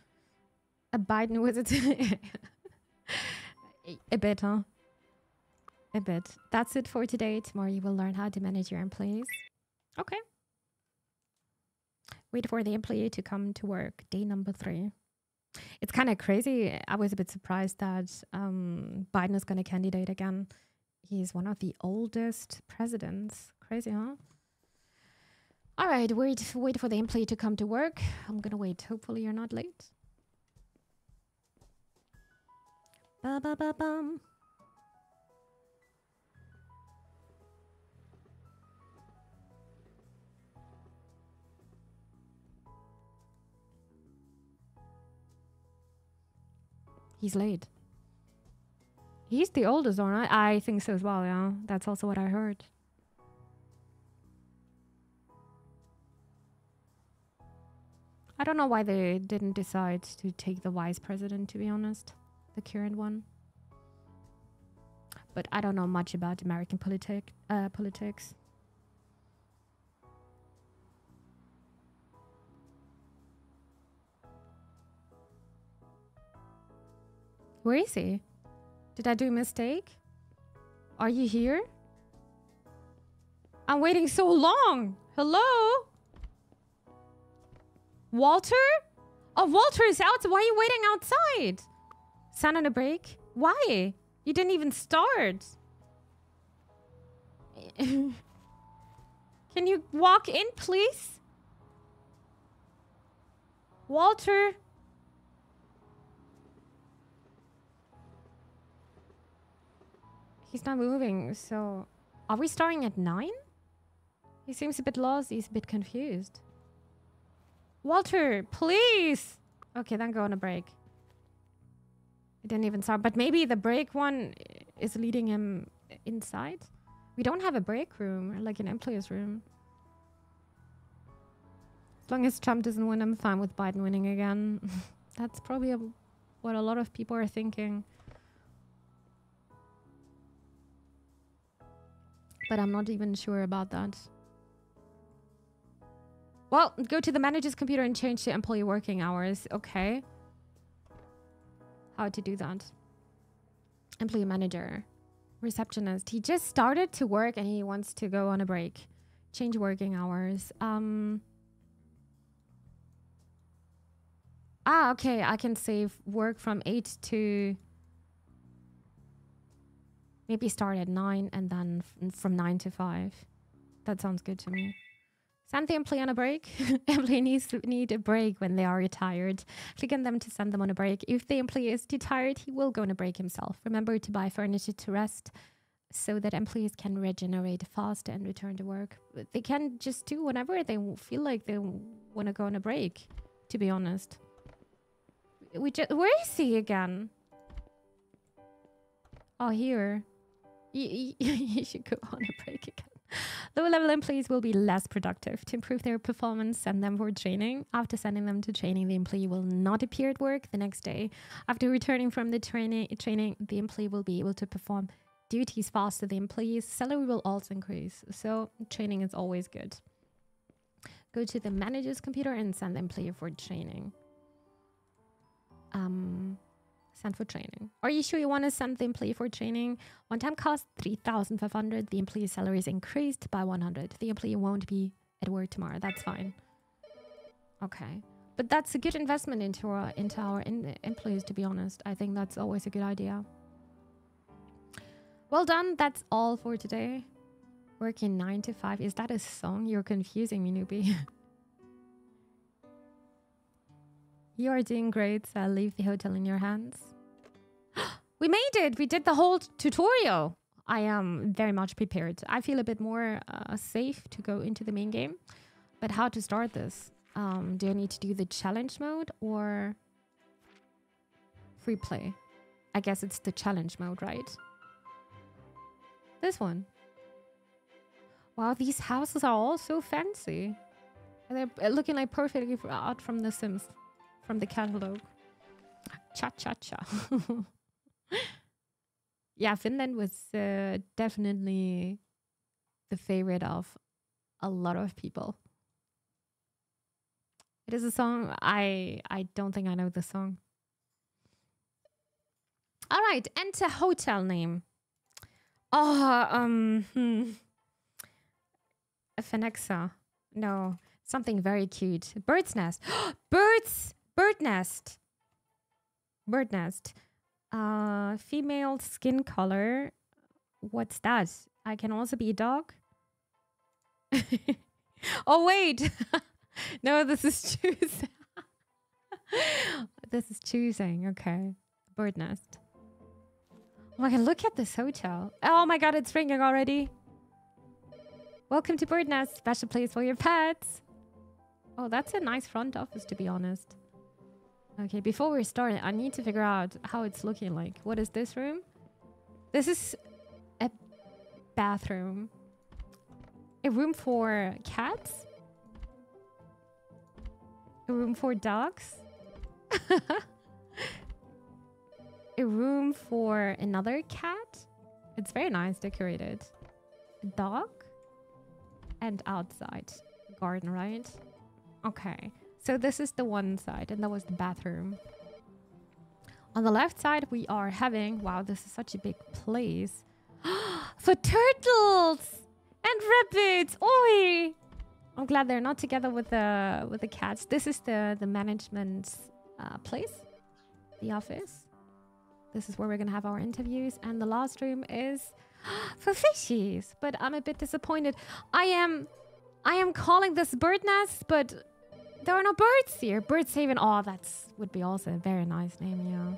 A Biden it? a bit, huh? A bit. That's it for today. Tomorrow you will learn how to manage your employees. Okay. Wait for the employee to come to work. Day number three. It's kind of crazy. I was a bit surprised that um, Biden is going to candidate again. He's one of the oldest presidents. Crazy, huh? All right, wait, wait for the employee to come to work. I'm gonna wait. Hopefully, you're not late. Ba ba ba bum. He's late. He's the oldest, aren't I? I think so as well, yeah. That's also what I heard. I don't know why they didn't decide to take the vice president, to be honest, the current one. But I don't know much about American politic, uh, politics. Where is he? Did I do a mistake? Are you here? I'm waiting so long. Hello? Walter? Oh, Walter is out. Why are you waiting outside? Sound on a break? Why? You didn't even start. Can you walk in, please? Walter? He's not moving, so... Are we starting at 9? He seems a bit lost. He's a bit confused. Walter, please! Okay, then go on a break. It didn't even start. But maybe the break one is leading him inside? We don't have a break room, like an employer's room. As long as Trump doesn't win, I'm fine with Biden winning again. That's probably a, what a lot of people are thinking. But I'm not even sure about that. Well, go to the manager's computer and change the employee working hours. Okay. How to do that? Employee manager. Receptionist. He just started to work and he wants to go on a break. Change working hours. Um... Ah, okay. I can save work from 8 to... Maybe start at 9 and then from 9 to 5. That sounds good to me. Send the employee on a break. employee needs need a break when they are retired. Click on them to send them on a break. If the employee is too tired, he will go on a break himself. Remember to buy furniture to rest so that employees can regenerate fast and return to work. They can just do whenever they feel like they want to go on a break, to be honest. We just, where is he again? Oh, here. You, you, you should go on a break again. Lower level employees will be less productive. To improve their performance, send them for training. After sending them to training, the employee will not appear at work the next day. After returning from the training, training the employee will be able to perform duties faster. The employee's salary will also increase. So training is always good. Go to the manager's computer and send the employee for training. Um, send for training. Are you sure you want to send the employee for training? One time cost 3500 The employee's salary is increased by 100 The employee won't be at work tomorrow. That's fine. Okay. But that's a good investment into our, into our in employees, to be honest. I think that's always a good idea. Well done. That's all for today. Working 9 to 5. Is that a song? You're confusing me, newbie. you are doing great, so I'll leave the hotel in your hands. We made it! We did the whole tutorial! I am very much prepared. I feel a bit more uh, safe to go into the main game. But how to start this? Um, do I need to do the challenge mode or free play? I guess it's the challenge mode, right? This one. Wow, these houses are all so fancy. And they're uh, looking like perfectly out from The Sims, from the catalog. Cha cha cha. yeah, Finland was uh, definitely the favorite of a lot of people. It is a song I I don't think I know the song. All right, enter hotel name. Oh, um, hmm. Phenexa. No, something very cute. Bird's nest. Birds. Bird nest. Bird nest. Uh, female skin color. What's that? I can also be a dog. oh wait. no, this is choosing. this is choosing. Okay. Bird nest. Oh my god, look at this hotel. Oh my god, it's ringing already. Welcome to Bird Nest, special place for your pets. Oh, that's a nice front office, to be honest. Okay, before we start, I need to figure out how it's looking like. What is this room? This is a bathroom. A room for cats? A room for dogs? a room for another cat? It's very nice decorated. A dog? And outside. Garden, right? Okay. So this is the one side, and that was the bathroom. On the left side, we are having... Wow, this is such a big place. for turtles! And rabbits! Oi! I'm glad they're not together with the with the cats. This is the the management uh, place, the office. This is where we're gonna have our interviews, and the last room is for fishies. But I'm a bit disappointed. I am, I am calling this bird nest, but there are no birds here. Bird Haven. Oh, that's would be also a very nice name.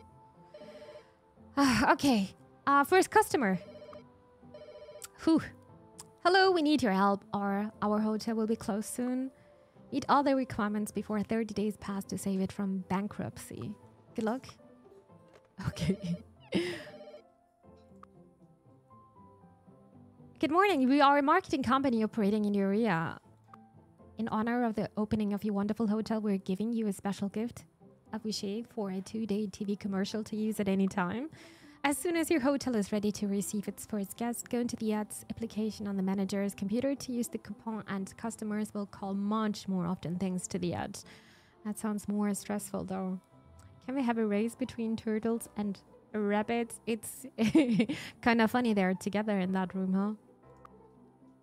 Yeah. okay. Uh, first customer. Whew. Hello, we need your help. Our our hotel will be closed soon. Meet all the requirements before 30 days pass to save it from bankruptcy. Good luck. Okay. Good morning. We are a marketing company operating in your area. In honor of the opening of your wonderful hotel, we're giving you a special gift, a Boucher for a two-day TV commercial to use at any time. As soon as your hotel is ready to receive its first guest, go into the ads application on the manager's computer to use the coupon, and customers will call much more often thanks to the ad. That sounds more stressful though. Can we have a race between turtles and rabbits? It's kind of funny they're together in that room, huh?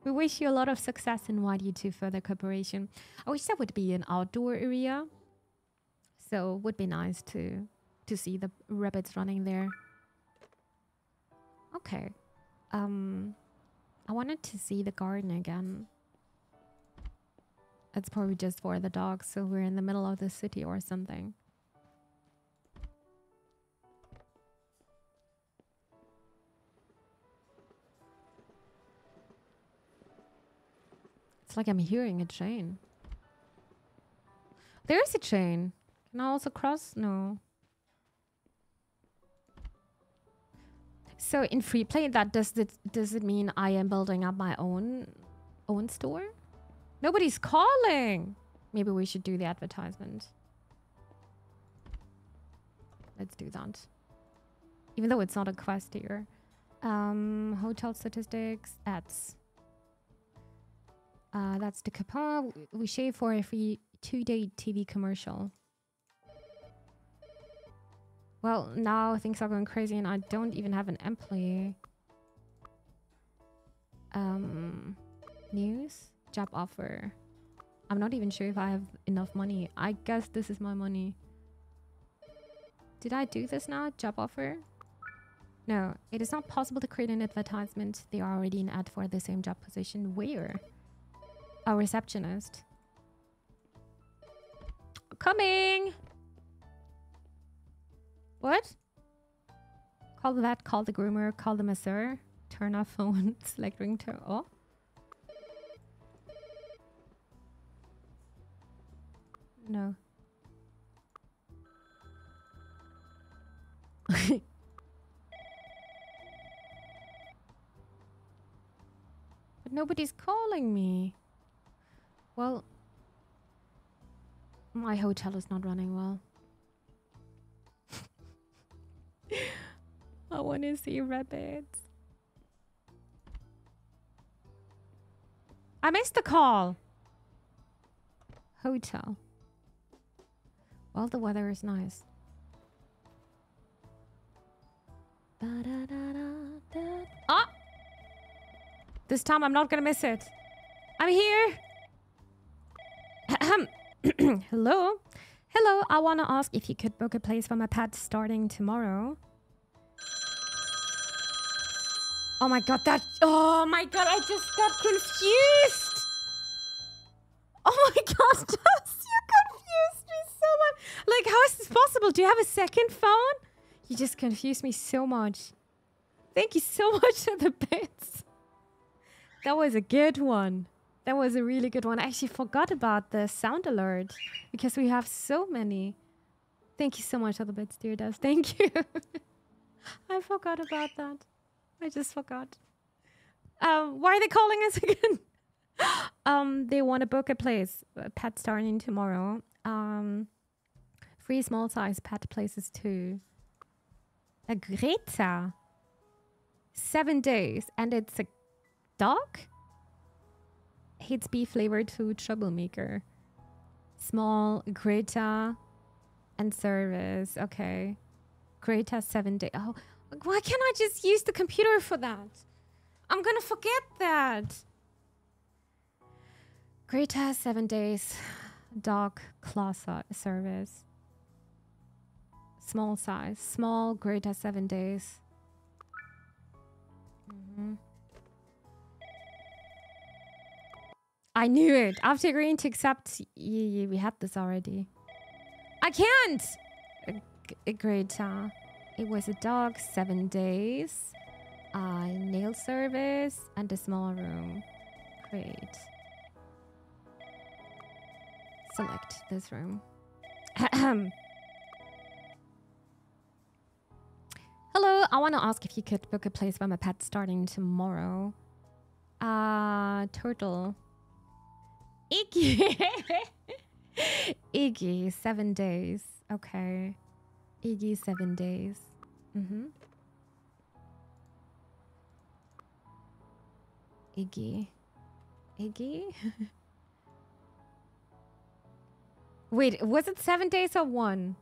We wish you a lot of success and invite you to further cooperation. I wish that would be an outdoor area. So would be nice to to see the rabbits running there. Okay. Um I wanted to see the garden again. It's probably just for the dogs, so we're in the middle of the city or something. It's like I'm hearing a chain. There is a chain. Can I also cross? No. So in free play, that does it does it mean I am building up my own own store? Nobody's calling. Maybe we should do the advertisement. Let's do that. Even though it's not a quest here. Um, hotel statistics, ads. Uh, that's the coupon. We shave for a free two-day TV commercial. Well, now things are going crazy and I don't even have an employee. Um, news, job offer. I'm not even sure if I have enough money. I guess this is my money. Did I do this now? Job offer? No, it is not possible to create an advertisement. They are already an ad for the same job position. Where? A receptionist. Coming! What? Call that, call the groomer, call the masseur. Turn off phone, select ringtone. Oh. No. but nobody's calling me. Well, my hotel is not running well. I want to see rabbits. I missed the call. Hotel. Well, the weather is nice. Ah! This time I'm not gonna miss it. I'm here. Hello? Hello, I wanna ask if you could book a place for my pet starting tomorrow. Oh my god, that. Oh my god, I just got confused. Oh my god, you confused me so much. Like, how is this possible? Do you have a second phone? You just confused me so much. Thank you so much for the bits. That was a good one. That was a really good one. I actually forgot about the sound alert because we have so many. Thank you so much for the bits, dear Dust. Thank you. I forgot about that. I just forgot. Um, why are they calling us again? um, they want to book a place, a pet starting tomorrow. Um, small size pet places too. A Greta. Seven days, and it's a dog. Beef flavored food troublemaker. Small Greta and service. Okay. Greta seven day. Oh, why can't I just use the computer for that? I'm gonna forget that. Greta, seven days. Dog class service. Small size. Small Greta, seven days. Mm -hmm. I knew it. After agreeing to accept, yeah, we had this already. I can't. Greta. It was a dog, seven days, uh, nail service, and a small room. Great. Select this room. Hello, I want to ask if you could book a place for my pet starting tomorrow. Uh, turtle. Iggy. Iggy, seven days. Okay. Iggy, seven days. Mm-hmm. Iggy. Iggy? Wait, was it seven days or one?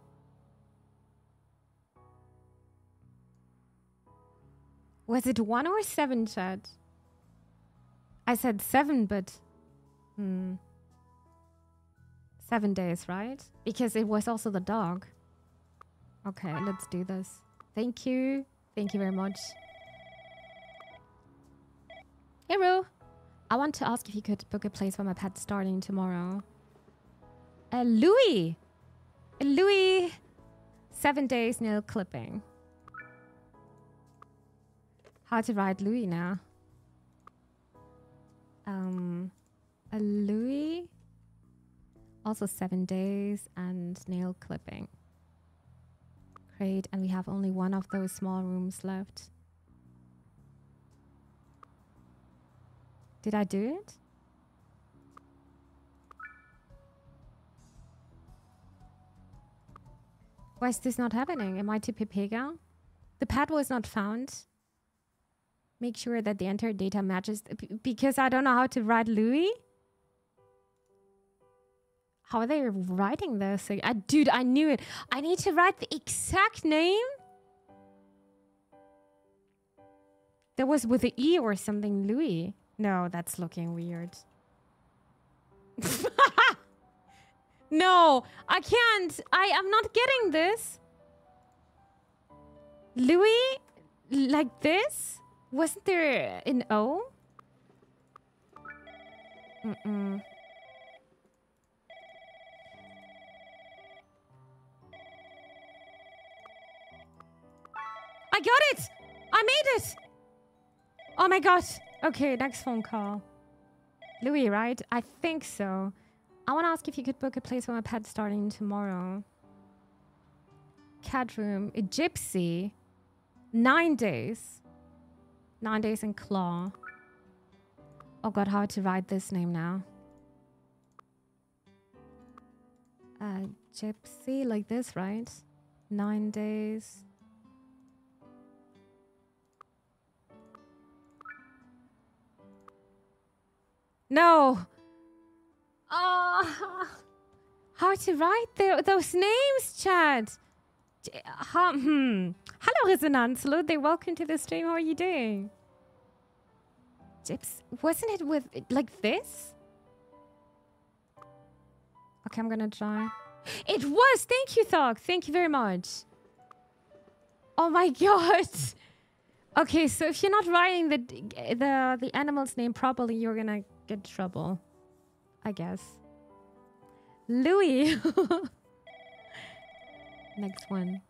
Was it one or seven, Chad? I said seven, but... Hmm. Seven days, right? Because it was also the dog. Okay, let's do this. Thank you. Thank you very much. Hero, I want to ask if you could book a place for my pet starting tomorrow. Uh, Louis! Louis! Seven days nail clipping. How to ride Louis now? Um, a Louis? Also seven days and nail clipping. Great, and we have only one of those small rooms left. Did I do it? Why is this not happening? Am I to Pepega? The pad was not found. Make sure that the entered data matches because I don't know how to write Louis. How are they writing this? I, dude, I knew it. I need to write the exact name. That was with an E or something, Louis. No, that's looking weird. no, I can't. I am not getting this. Louis, like this? Wasn't there an O? Mm-mm. I got it! I made it! Oh my god. Okay, next phone call. Louis, right? I think so. I want to ask if you could book a place for my pet starting tomorrow. cat room, a gypsy, nine days, nine days in claw. Oh god, how to write this name now? Uh, gypsy, like this, right? Nine days. No. Oh, hard to write the, those names, Chad. Hmm. Hello, Resonance. Hello, they welcome to the stream. How are you doing? Gyps, wasn't it with like this? Okay, I'm gonna try. It was. Thank you, Thog. Thank you very much. Oh my god. Okay, so if you're not writing the the the animal's name properly, you're gonna get trouble. I guess. Louis. Next one.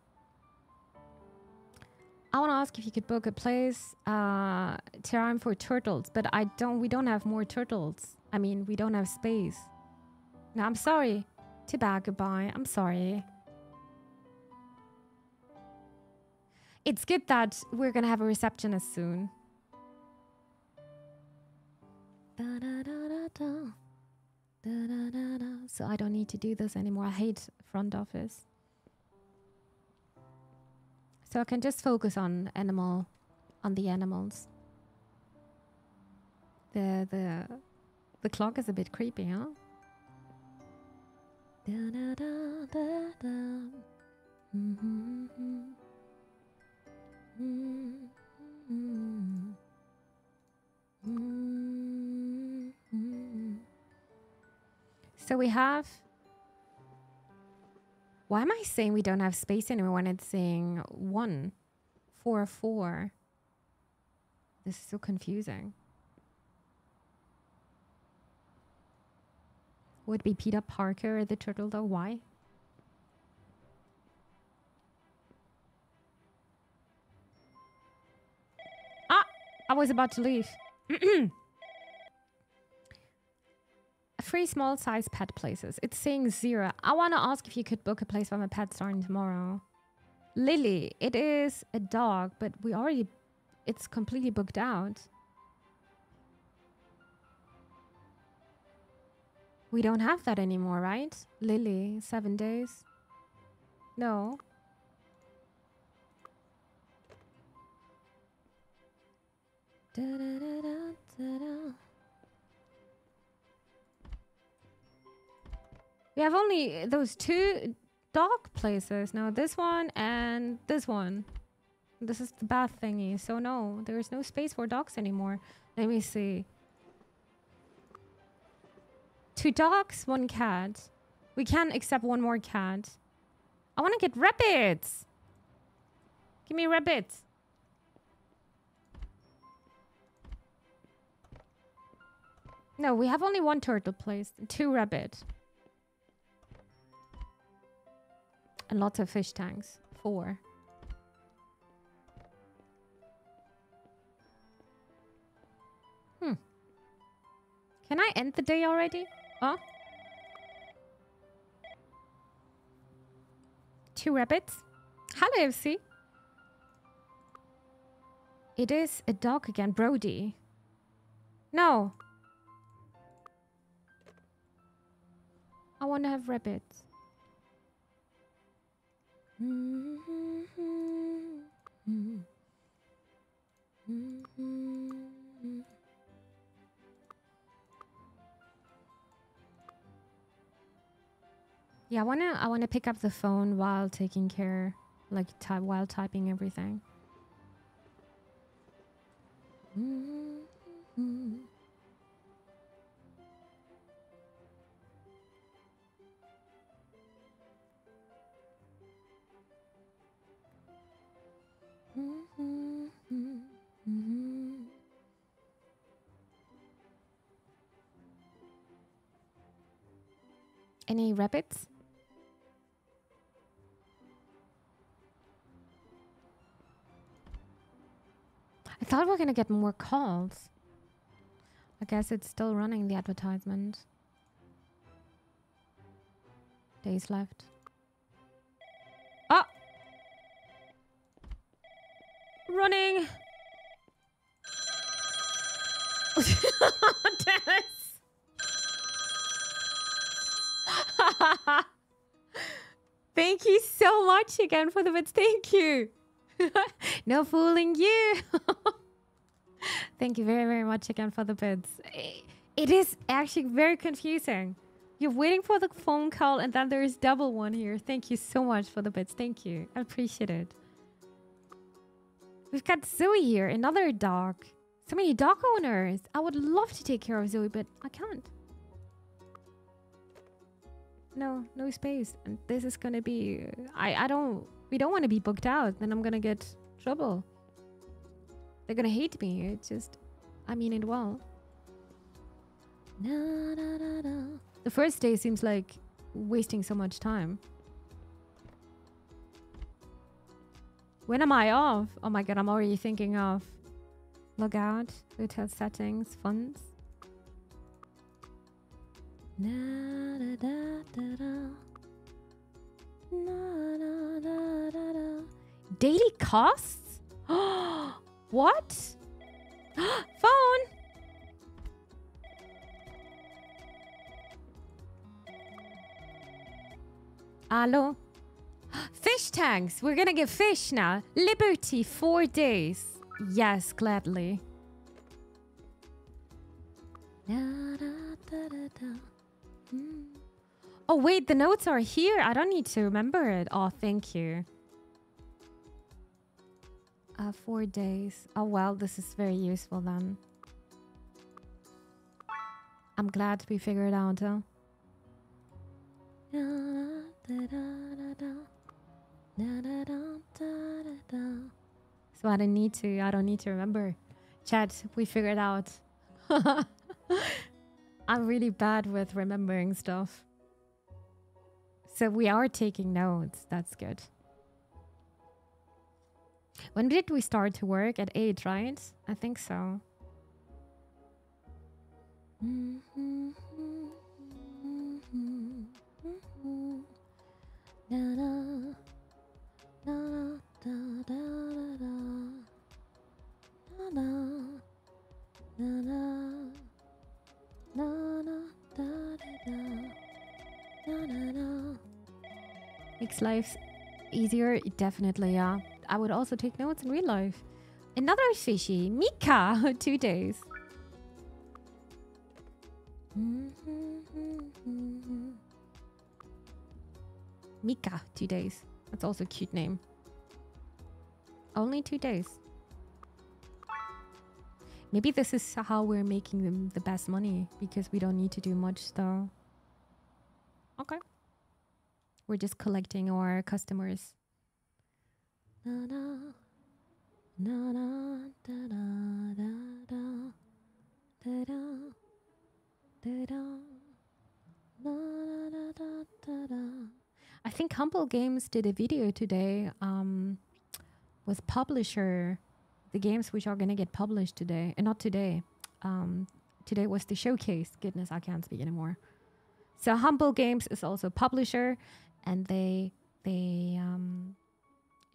I want to ask if you could book a place uh terrarium for turtles, but I don't we don't have more turtles. I mean, we don't have space. No, I'm sorry. Too bad goodbye. I'm sorry. It's good that we're gonna have a receptionist soon. Da-da-da-da-da. Da-da-da-da. So I don't need to do this anymore. I hate front office. So I can just focus on animal, on the animals. The the the clock is a bit creepy, huh? Da-da-da-da-da. Mhm. Mhm. Mhm. So we have. Why am I saying we don't have space anymore when it's saying one, four, four? This is so confusing. Would be Peter Parker the turtle though? Why? Ah! I was about to leave. Free small size pet places. It's saying zero. I want to ask if you could book a place for my pet starting tomorrow. Lily, it is a dog, but we already. It's completely booked out. We don't have that anymore, right? Lily, seven days. No. Da-da-da-da-da-da. We have only those two dog places now. This one and this one. This is the bath thingy. So no, there is no space for dogs anymore. Let me see. Two dogs, one cat. We can accept one more cat. I want to get rabbits. Give me rabbits. No, we have only one turtle placed. Two rabbit. And lots of fish tanks. Four. Hmm. Can I end the day already? Huh? Two rabbits. Hello, FC. It is a dog again, Brody. No. I want to have rabbits. Yeah, I wanna I wanna pick up the phone while taking care, like while typing everything. Any rabbits? I thought we are gonna get more calls. I guess it's still running the advertisement. Days left. Running. Dennis. Thank you so much again for the bits. Thank you. no fooling you. Thank you very, very much again for the bits. It is actually very confusing. You're waiting for the phone call and then there's double one here. Thank you so much for the bits. Thank you. I appreciate it. We've got Zoe here, another dog. So many dog owners. I would love to take care of Zoe, but I can't. No, no space. And this is gonna be... I, I don't... We don't want to be booked out. Then I'm gonna get trouble. They're gonna hate me. It's just... I mean it well. Na, na, na, the first day seems like wasting so much time. When am I off? Oh my god, I'm already thinking of log out, hotel settings, funds. Daily costs? what? Phone! Hello? Fish tanks! We're gonna get fish now. Liberty, four days. Yes, gladly. Hmm. Oh, wait, the notes are here. I don't need to remember it. Oh, thank you. Uh, four days. Oh, well, this is very useful then. I'm glad we figured out, huh? So I don't need to, I don't need to remember. Chat, we figured out. I'm really bad with remembering stuff. So we are taking notes. That's good. When did we start to work? At 8, right? I think so. Mm-hmm. Mm-hmm. Mm-hmm. Makes life easier, definitely, yeah. I would also take notes in real life. Another fishy, Mika, two days. Mm -hmm. Mika, two days. That's also a cute name. Only two days. Maybe this is how we're making them the best money because we don't need to do much though. Okay. We're just collecting our customers. Na, na. Na, na, da, da, da, da. Da, da. da-da, da, da, da, da. I think Humble Games did a video today um, with publisher, the games which are going to get published today. And not today. Um, today was the showcase. Goodness, I can't speak anymore. So Humble Games is also publisher. And they they um,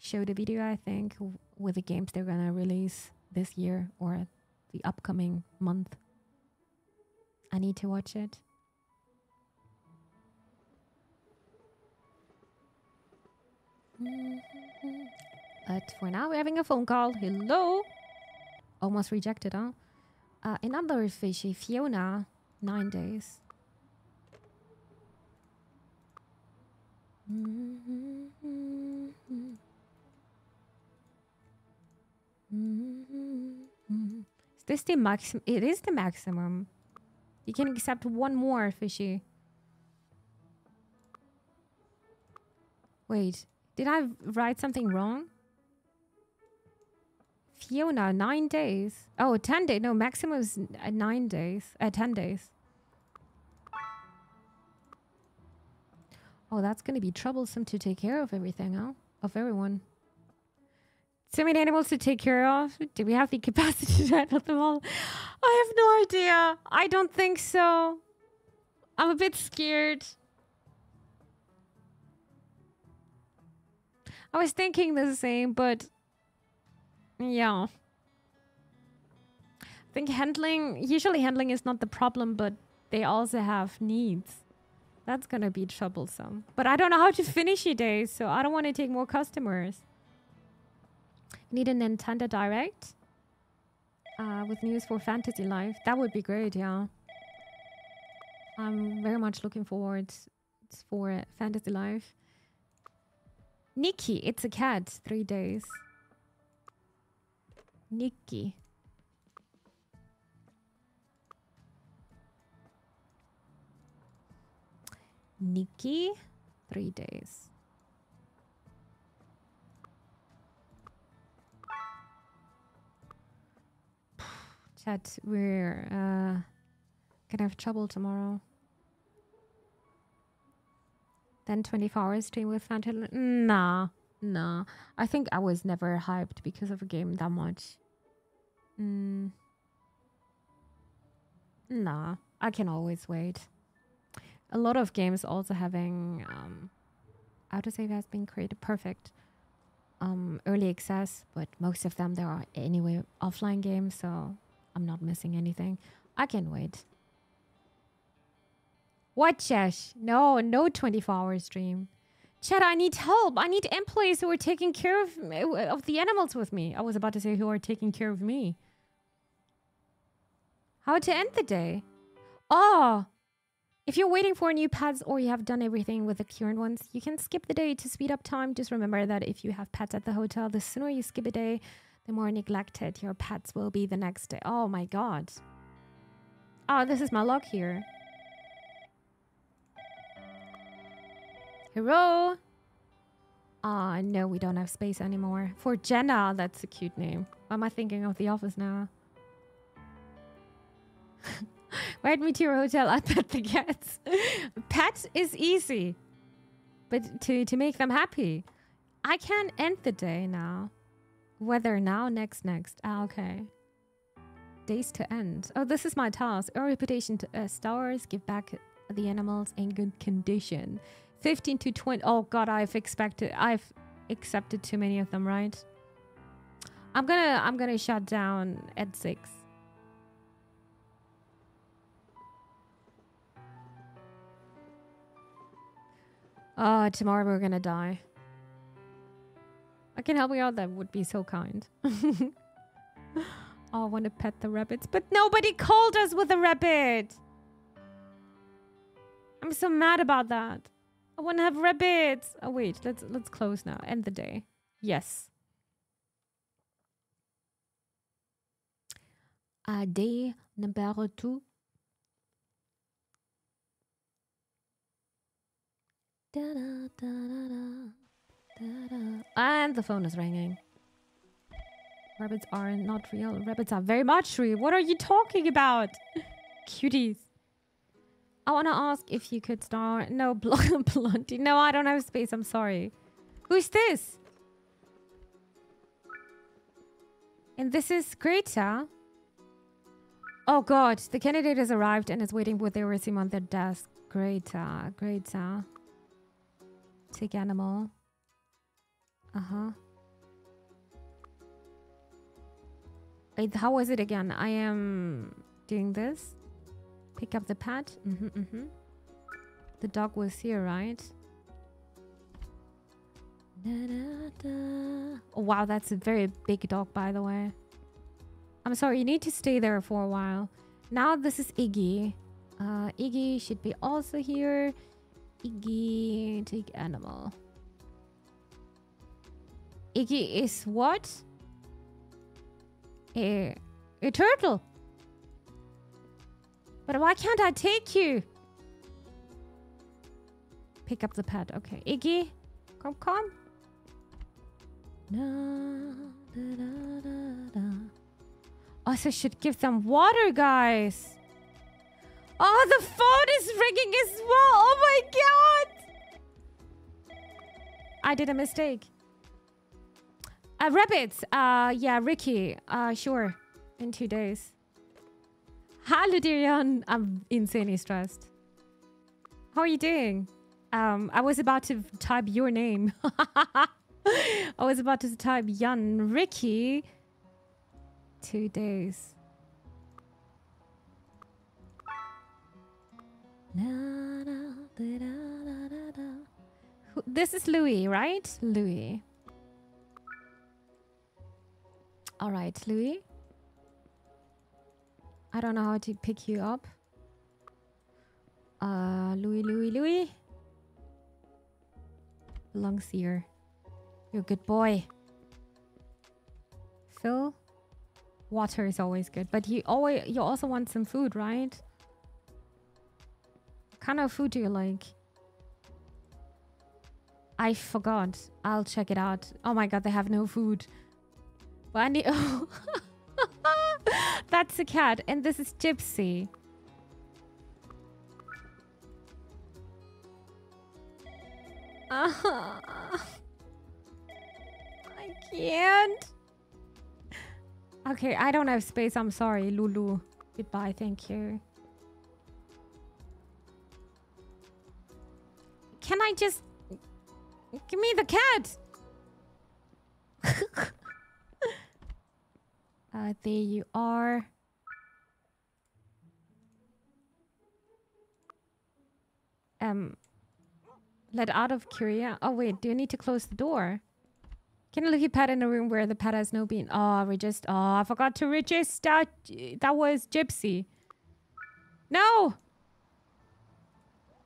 showed a video, I think, with the games they're going to release this year or the upcoming month. I need to watch it. But for now, we're having a phone call. Hello? Almost rejected, huh? Uh, another fishy, Fiona. Nine days. Is this the maximum? It is the maximum. You can accept one more fishy. Wait, did I write something wrong? Fiona, nine days. Oh, 10 days. No, maximum is uh, nine days. Uh, 10 days. Oh, that's going to be troublesome to take care of everything, huh? Of everyone. So many animals to take care of. Do we have the capacity to handle them all? I have no idea. I don't think so. I'm a bit scared. I was thinking the same, but Yeah. I think handling, usually handling is not the problem, but they also have needs. That's gonna be troublesome. But I don't know how to finish your day, so I don't want to take more customers. Need a Nintendo Direct? Uh, with news for Fantasy Life. That would be great, yeah. I'm very much looking forward for Fantasy Life. Nikki, it's a cat. Three days. Nikki. Nikki, three days. Chat, we're uh, gonna have trouble tomorrow. Then 24 hours stream with Phantom. Nah, nah. I think I was never hyped because of a game that much. Mm. Nah, I can always wait. A lot of games also having um, autosave has been created perfect. Um, early access, but most of them there are anyway offline games, so I'm not missing anything. I can wait. What, Chesh? No, no 24 hour stream. Chat, I need help. I need employees who are taking care of of the animals with me. I was about to say who are taking care of me. How to end the day? Oh, if you're waiting for new pets or you have done everything with the current ones, you can skip the day to speed up time. Just remember that if you have pets at the hotel, the sooner you skip a day, the more neglected your pets will be the next day. Oh my god. Oh, this is my log here. Hero. Ah, uh, no, we don't have space anymore. For Jenna, that's a cute name. Why am I thinking of The Office now? Ride me to your hotel. I pet the cats. pet is easy, but to to make them happy, I can end the day now. Whether now, next, next. Ah, okay. Days to end. Oh, this is my task. Earn reputation to uh, stars. Give back the animals in good condition. 15 to 20. Oh god, I've expected I've accepted too many of them, right? I'm gonna I'm gonna shut down at 6. Oh, tomorrow we're gonna die. I can help you out, that would be so kind. oh, I want to pet the rabbits, but nobody called us with a rabbit! I'm so mad about that. I want to have rabbits. Oh wait, let's let's close now. End the day. Yes. A day number two. Da -da, da and the phone is ringing. Rabbits are not real. Rabbits are very much real. What are you talking about? Cuties. I want to ask if you could start... No, bl Blondie. No, I don't have space. I'm sorry. Who's this? And this is Greta. Oh god, the candidate has arrived and is waiting with their resume on their desk. Greta, Greta. Take animal. Uh-huh. Wait, how was it again? I am doing this. Pick up the pet. Mm-hmm, mm-hmm. The dog was here, right? Da, da, da. Oh, wow, that's a very big dog, by the way. I'm sorry, you need to stay there for a while. Now this is Iggy. Uh, Iggy should be also here. Iggy, take animal. Iggy is what? A, a turtle. But why can't I take you? Pick up the pet. Okay. Iggy, come, come. Also, should give them water, guys. Oh, the phone is ringing as well. Oh my god. I did a mistake. Uh, rabbits. Uh, yeah, Ricky. Uh, sure. In two days. Hello, Dirion. I'm insanely stressed. How are you doing? Um, I was about to type your name. I was about to type Jan Ricky. two days. This is Louis, right? Louis. All right, Louis. I don't know how to pick you up. Uh, Louis, Louis, Louis. Here. You're a good boy. Phil. Water is always good, but you always you also want some food, right? What kind of food do you like? I forgot. I'll check it out. Oh my god, they have no food. But I need. That's a cat, and this is Gypsy. Uh, I can't. Okay, I don't have space. I'm sorry, Lulu. Goodbye. Thank you. Can I just give me the cat? uh, there you are. Um, let out of curiosity. Oh wait, do you need to close the door? Can leave your pet in a room where the pet has no bean? Oh, register. Oh, I forgot to register. That was Gypsy. No.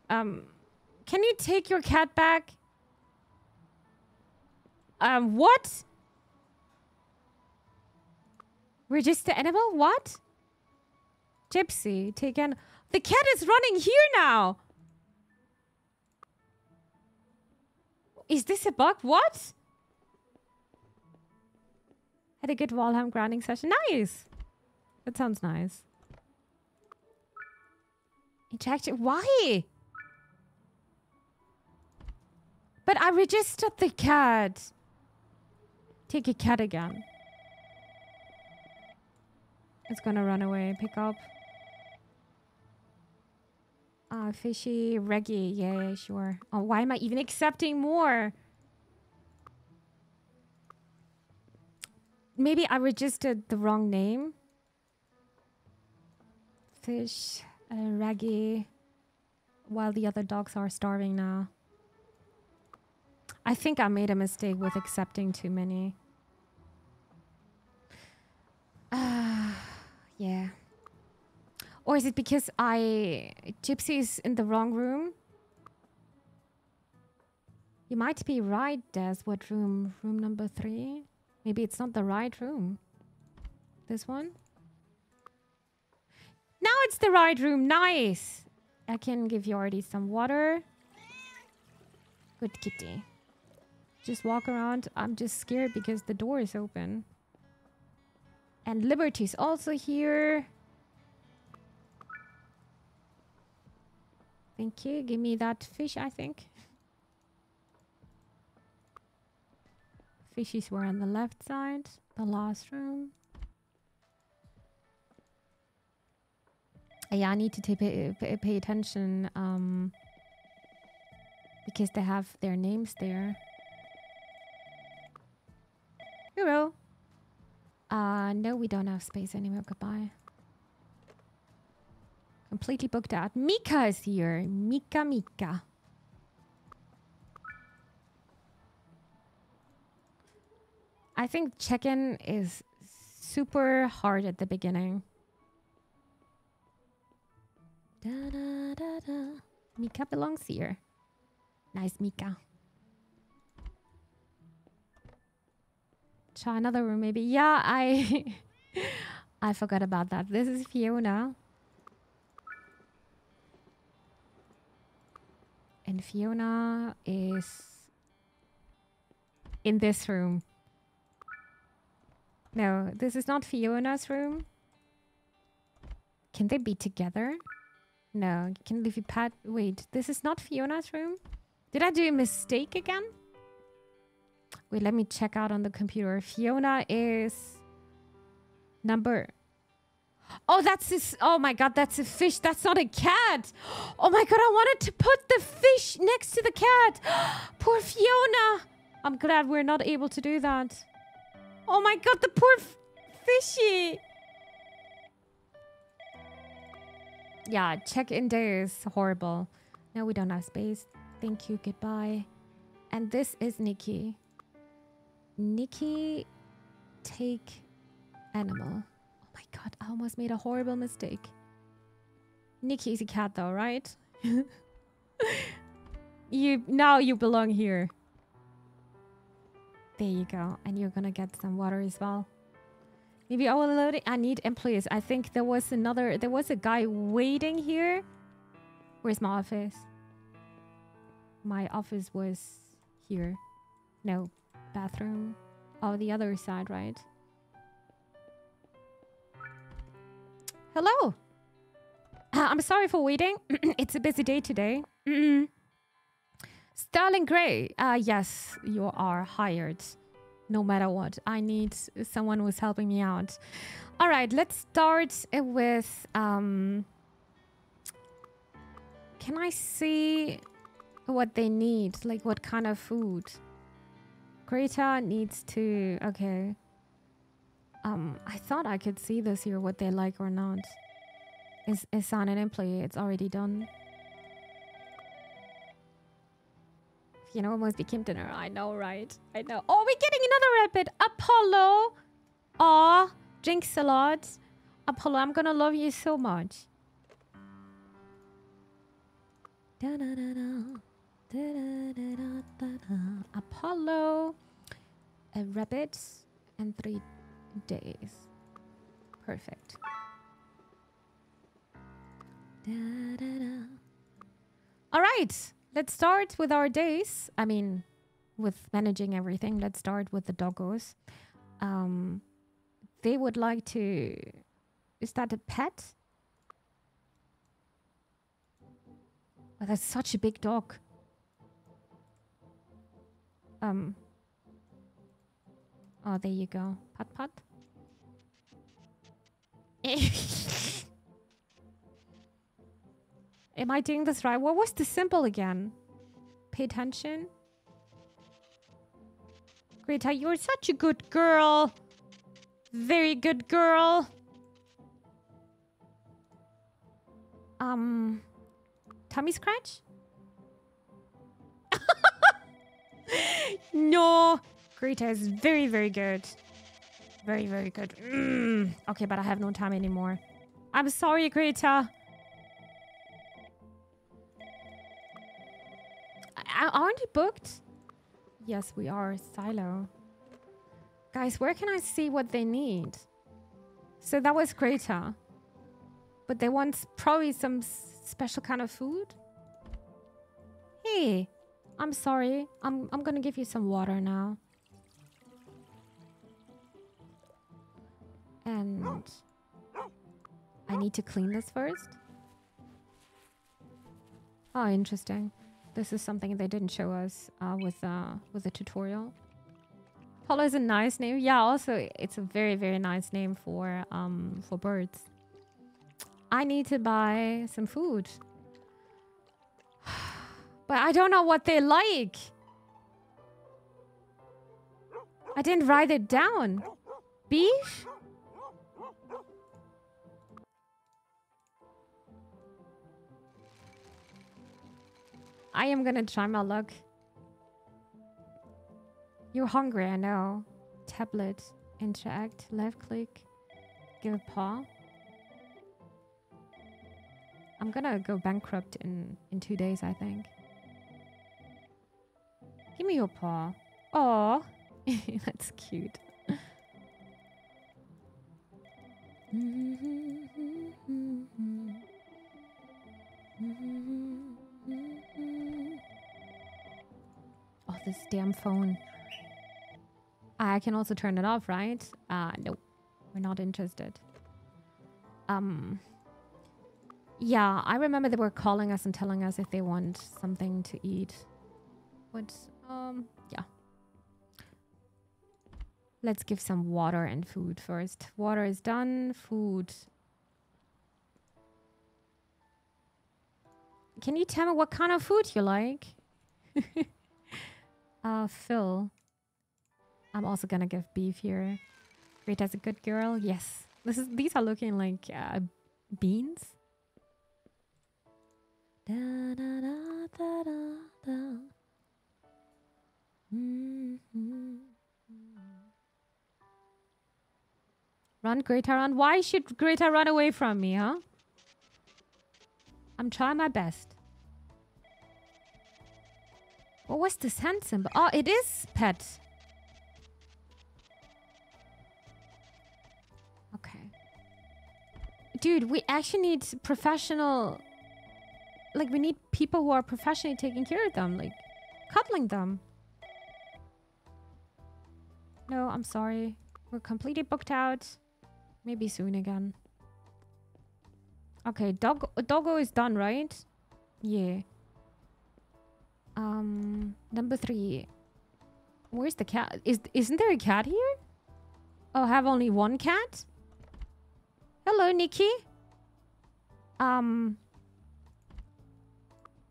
Um, can you take your cat back? Um, what? Register animal? What? Gypsy, take an. The cat is running here now. Is this a bug? What? Had a good Valheim grinding session. Nice. That sounds nice. Interaction. Why? But I registered the cat. Take a cat again. It's gonna run away. Pick up. Ah, fishy, reggae. Yeah, yeah, sure. Oh, why am I even accepting more? Maybe I registered the wrong name. Fish, uh, reggae. While the other dogs are starving now. I think I made a mistake with accepting too many. Ah, yeah. Or is it because I Gypsy's in the wrong room? You might be right, Des. What room? Room number three? Maybe it's not the right room. This one? Now it's the right room. Nice. I can give you already some water. Good kitty. Just walk around. I'm just scared because the door is open. And Liberty's also here. Thank you. Give me that fish, I think. Fishies were on the left side, the last room. Yeah, I need to pay, pay, pay attention um, because they have their names there. Hero. Uh, no, we don't have space anymore. Goodbye. Completely booked out. Mika is here. Mika, Mika. I think check-in is super hard at the beginning. Da, da, da, da. Mika belongs here. Nice, Mika. Try another room, maybe. Yeah, I I forgot about that. This is Fiona. And Fiona is in this room. No, this is not Fiona's room. Can they be together? No, can leave you pat. Wait, this is not Fiona's room? Did I do a mistake again? Wait, let me check out on the computer. Fiona is number. Oh, that's this. Oh my god, that's a fish. That's not a cat. Oh my god, I wanted to put the fish next to the cat. poor Fiona. I'm glad we're not able to do that. Oh my god, the poor fishy. Yeah, check-in day is horrible. No, we don't have space. Thank you, goodbye. And this is Nikki. Nikki, take animal. Oh my god, I almost made a horrible mistake. Nikki is a cat though, right? you now you belong here. There you go. And you're gonna get some water as well. Maybe I will load it. I need employees. I think there was another there was a guy waiting here. Where's my office? My office was here. No. Bathroom. Oh, the other side, right? Hello. Uh, I'm sorry for waiting. it's a busy day today. Sterling Gray. Uh, yes, you are hired. No matter what. I need someone who's helping me out. All right, let's start with... Um, can I see what they need? Like, what kind of food? Greta needs to... Okay. Um, I thought I could see this here, what they like or not. Is on an employee. It's already done. You know, almost became dinner. I know, right? I know. Oh, we're getting another rabbit. Apollo. Aw, Jinx a lot. Apollo, I'm gonna love you so much. Da -da -da Apollo, a rabbit, and three days. Perfect. All right, let's start with our days. I mean, with managing everything. Let's start with the doggos. Um, they would like to. Is that a pet? Oh, that's such a big dog. Um. Oh, there you go. Pat pat. Am I doing this right? What was the symbol again? Pay attention. Greta, you're such a good girl. Very good girl. Um, tummy scratch? No. Greta is very, very good. Very, very good. Mm. Okay, but I have no time anymore. I'm sorry, Greta. aren't you booked? Yes, we are. Silo. Guys, where can I see what they need? So that was Greta. But they want probably some special kind of food? Hey, I'm sorry. I'm, I'm gonna give you some water now. And... I need to clean this first? Oh, interesting. This is something they didn't show us uh, with uh, with the tutorial. Polo is a nice name. Yeah, also it's a very very nice name for um for birds. I need to buy some food. But I don't know what they like. I didn't write it down. Beef? I am gonna try my luck. You're hungry, I know. Tablet, interact, left click, give a paw. I'm gonna go bankrupt in, in two days, I think. Give me your paw. Oh, that's cute. Oh, this damn phone. I can also turn it off, right? Uh, no. We're not interested. Um... Yeah, I remember they were calling us and telling us if they want something to eat. What? Um, yeah. Let's give some water and food first. Water is done. Food Can you tell me what kind of food you like? uh, Phil. I'm also gonna give beef here. Greta's a good girl. Yes. This is these are looking like uh, beans. Da, da, da, Run, Greta, run. Why should Greta run away from me, huh? I'm trying my best. What was this hand symbol? Oh, it is pet. Okay. Dude, we actually need professional... Like, we need people who are professionally taking care of them. Like, cuddling them. No, I'm sorry. We're completely booked out. Maybe soon again. Okay, dog doggo is done, right? Yeah. Um, number three. Where's the cat? Is isn't there a cat here? Oh, have only one cat. Hello, Nikki. Um.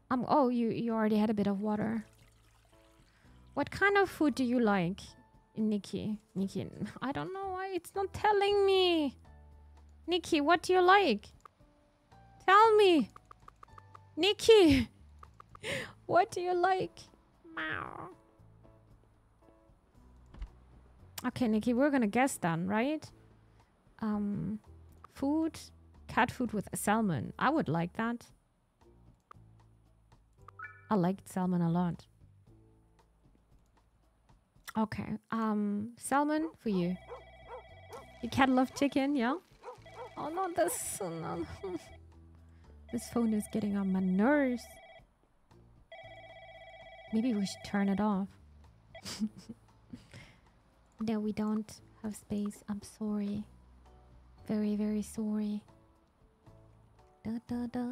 Um. Oh, you you already had a bit of water. What kind of food do you like, Nikki? Nikki, I don't know why it's not telling me. Nikki, what do you like? Tell me. Nikki. What do you like? Meow. Okay, Nikki, we're gonna guess then, right? Um, food, cat food with salmon. I would like that. I liked salmon a lot. Okay, um, salmon for you. Your cat love chicken, yeah? Oh no, this no. this phone is getting on my nerves. Maybe we should turn it off. no, we don't have space. I'm sorry. Very, very sorry. Da, da, da.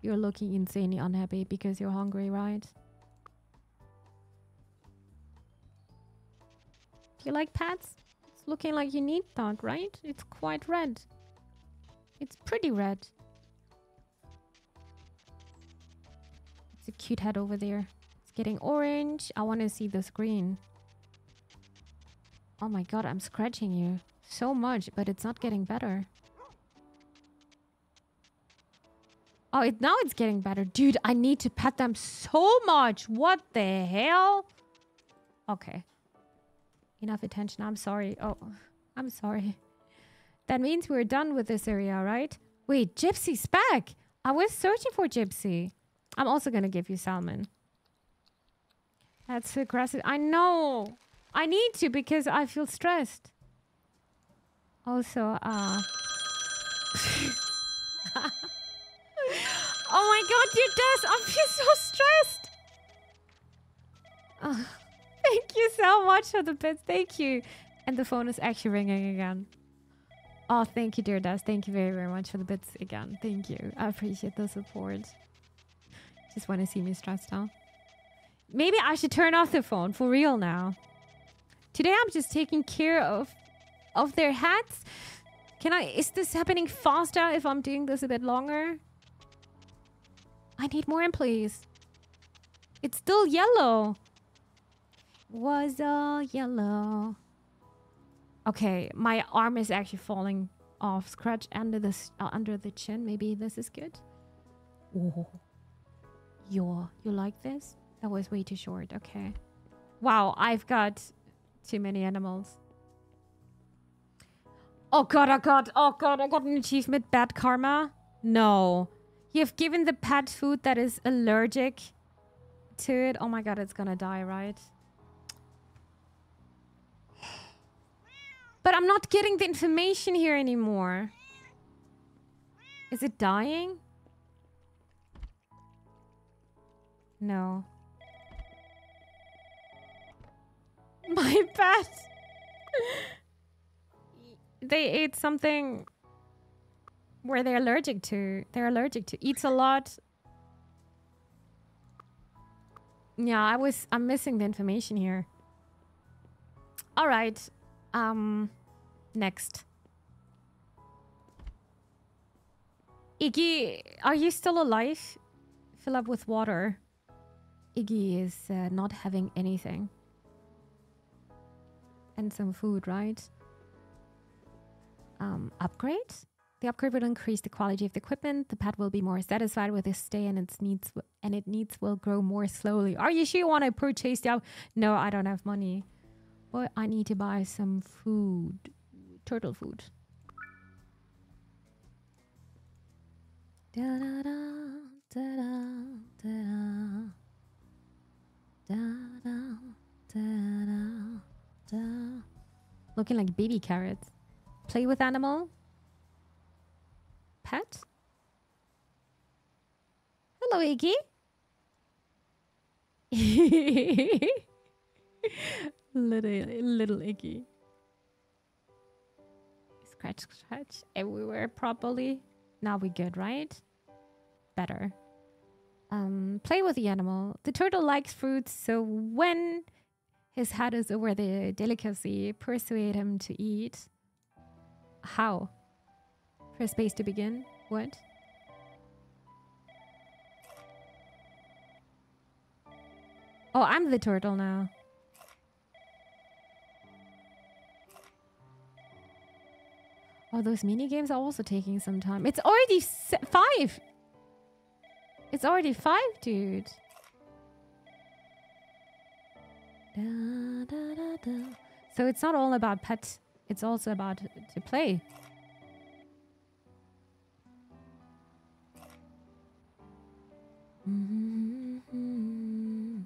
You're looking insanely unhappy because you're hungry, right? You like pads? It's looking like you need that, right? It's quite red. It's pretty red. It's a cute head over there. It's getting orange. I want to see the screen. Oh my god, I'm scratching you so much, but it's not getting better. Oh, it, now it's getting better. Dude, I need to pet them so much. What the hell? Okay. Enough attention. I'm sorry. Oh, I'm sorry. That means we're done with this area, right? Wait, Gypsy's back. I was searching for Gypsy. I'm also going to give you salmon. That's aggressive. I know. I need to because I feel stressed. Also, uh... oh my god, you does! I feel so stressed! Thank you so much for the bits. Thank you. And the phone is actually ringing again. Oh, thank you, dear Des. Thank you very, very much for the bits again. Thank you. I appreciate the support. Just want to see me stressed out. Maybe I should turn off the phone for real now. Today I'm just taking care of of their hats. Can I is this happening faster if I'm doing this a bit longer? I need more employees. It's still yellow. Was a yellow. Okay, my arm is actually falling off. Scratch under the uh, under the chin. Maybe this is good. Oh, You you like this? That was way too short. Okay. Wow, I've got too many animals. Oh god, oh god, oh god, I got an achievement. Bad karma? No. You have given the pet food that is allergic to it. Oh my god, it's gonna die, right? But I'm not getting the information here anymore. Is it dying? No. My pet! they ate something where they're allergic to. They're allergic to. Eats a lot. Yeah, I was... I'm missing the information here. Alright. Um, next. Iggy, are you still alive? Fill up with water. Iggy is uh, not having anything. and some food, right? Um, upgrade. The upgrade will increase the quality of the equipment. The pet will be more satisfied with its stay, and its needs and it needs will grow more slowly. Are you sure you want to purchase the? No, I don't have money. But I need to buy some food, turtle food. Da-da-da, da-da, da-da. Da-da, da-da, da. Looking like baby carrots. Play with animal. Pet. Hello, Iggy. little, little Iggy. Scratch, scratch everywhere properly. Now we good, right? Better. Um, play with the animal. The turtle likes fruits, so when his head is over the delicacy, persuade him to eat. How? Press space to begin. What? Oh, I'm the turtle now. Oh, those mini games are also taking some time. It's already five. It's already five, dude. Da, da, da. So it's not all about pet. It's also about to play. Mhm.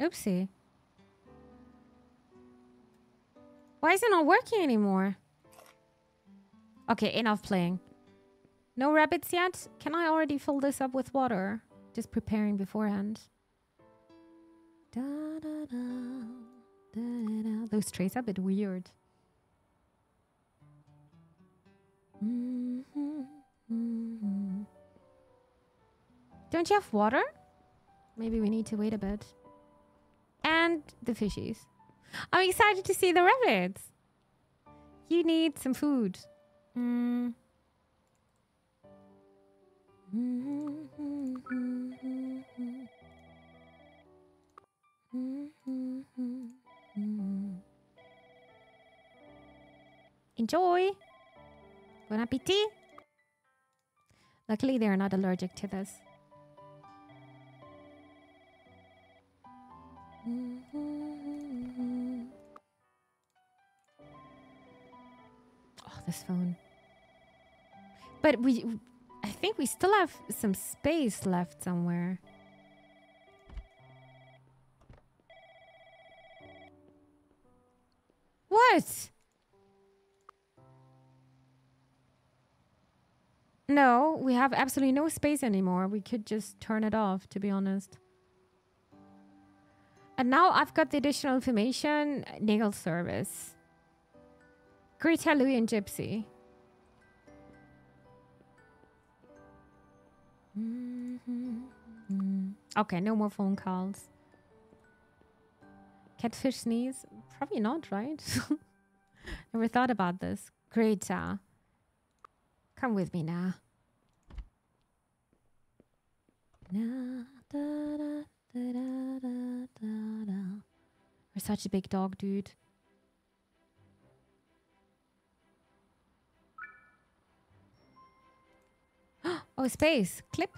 Oopsie. Why is it not working anymore? Okay, enough playing. No rabbits yet? Can I already fill this up with water? Just preparing beforehand. Da, da, da. Those trays are a bit weird. Mhm, mhm. Don't you have water? Maybe we need to wait a bit. And the fishies. I'm excited to see the rabbits. You need some food. Mm. Enjoy. Bon appetit. Luckily, they are not allergic to this. This phone. But we, I think we still have some space left somewhere. What? No, we have absolutely no space anymore. We could just turn it off, to be honest. And now I've got the additional information uh, nail service. Greta, Louie, and Gypsy. Mm-hmm. Okay, no more phone calls. Catfish sneeze? Probably not, right? Never thought about this. Greta. Uh, come with me now. You're such a big dog, dude. oh, space. Clip.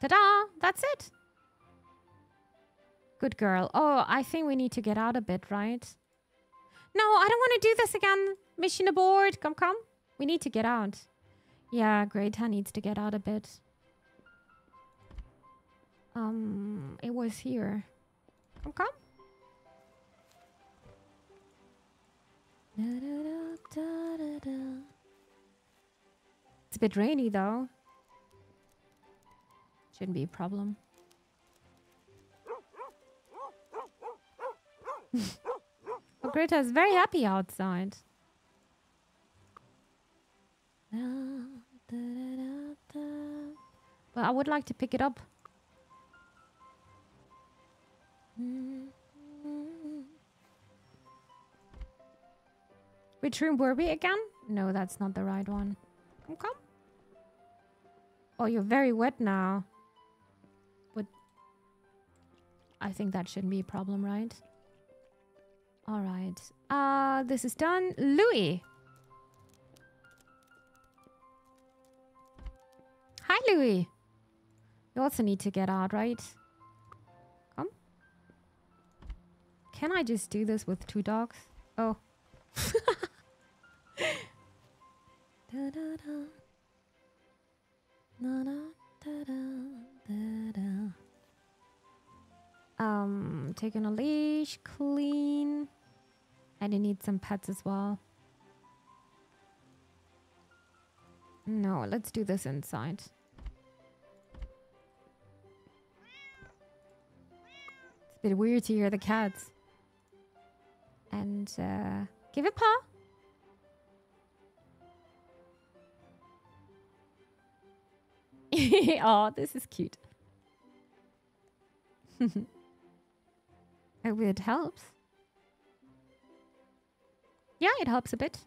Ta-da! That's it. Good girl. Oh, I think we need to get out a bit, right? No, I don't want to do this again. Mission aboard. Come, come. We need to get out. Yeah, Greta needs to get out a bit. Um, it was here. Come, come. It's a bit rainy though. Shouldn't be a problem. well, Greta is very happy outside. Well, I would like to pick it up. Which room were we again? No, that's not the right one. Okay. Oh, you're very wet now. But I think that shouldn't be a problem, right? All right. Uh, this is done. Louis. Hi, Louis. You also need to get out, right? Come. Can I just do this with two dogs? Oh. da, da, da. Da, da, da, da. Um, taking a leash, clean. And you need some pets as well. No, let's do this inside. Bit weird to hear the cats. And uh, give it paw. oh, this is cute. Hope it helps. Yeah, it helps a bit.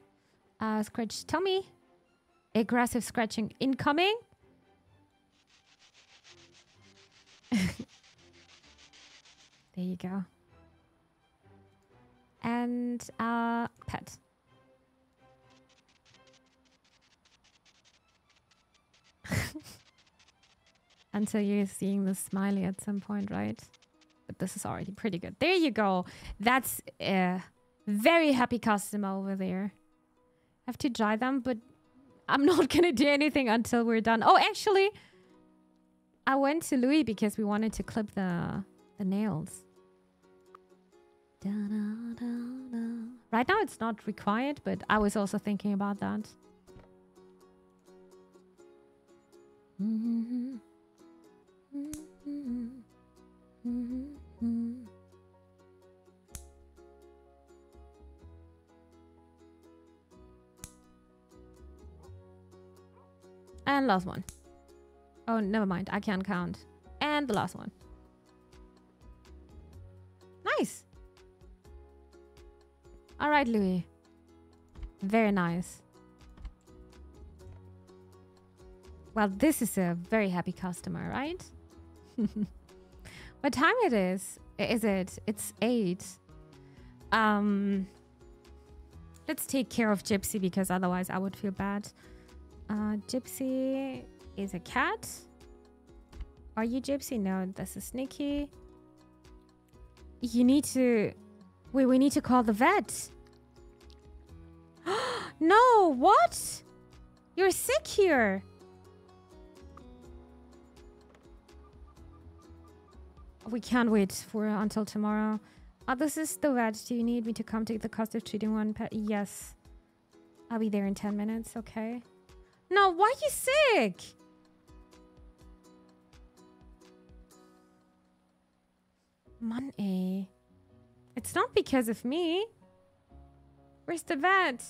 Uh, scratch tummy. Aggressive scratching incoming. there you go. And uh, pet. Until you're seeing the smiley at some point, right? But this is already pretty good. There you go. That's a very happy customer over there. I have to dry them, but I'm not gonna do anything until we're done. Oh, actually, I went to Louis because we wanted to clip the the nails. Da, da, da, right now, it's not required, but I was also thinking about that. And last one. Oh, never mind. I can't count. And the last one. Nice. All right, Louis. Very nice. Well, this is a very happy customer, right? what time it is? Is it? It's eight. Um, let's take care of Gypsy because otherwise I would feel bad. Uh, Gypsy is a cat. Are you Gypsy? No, that's a Sneaky. You need to... Wait, we need to call the vet. no, what? You're sick here. We can't wait for until tomorrow. Oh, this is the vet. Do you need me to come take the cost of treating one pet? Yes. I'll be there in 10 minutes, okay? No, why are you sick? Money. It's not because of me. Where's the vet?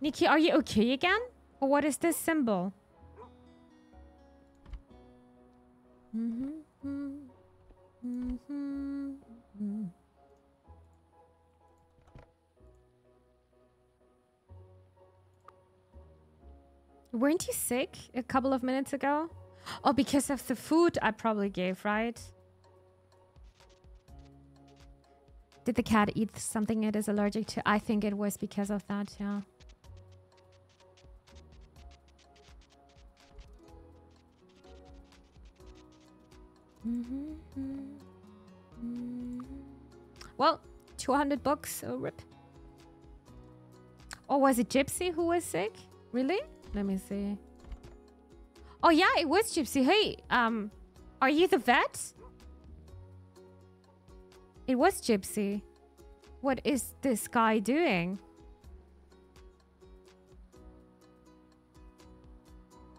Nikki, are you okay again? Or what is this symbol? Mm -hmm. Mm -hmm. Weren't you sick a couple of minutes ago? Oh, because of the food I probably gave, right? Did the cat eat something it is allergic to? I think it was because of that, yeah. Mm-hmm. Well, 200 bucks, oh rip. Or was it Gypsy who was sick? Really? Let me see. Oh yeah, it was Gypsy. Hey, um, are you the vet? It was Gypsy. What is this guy doing?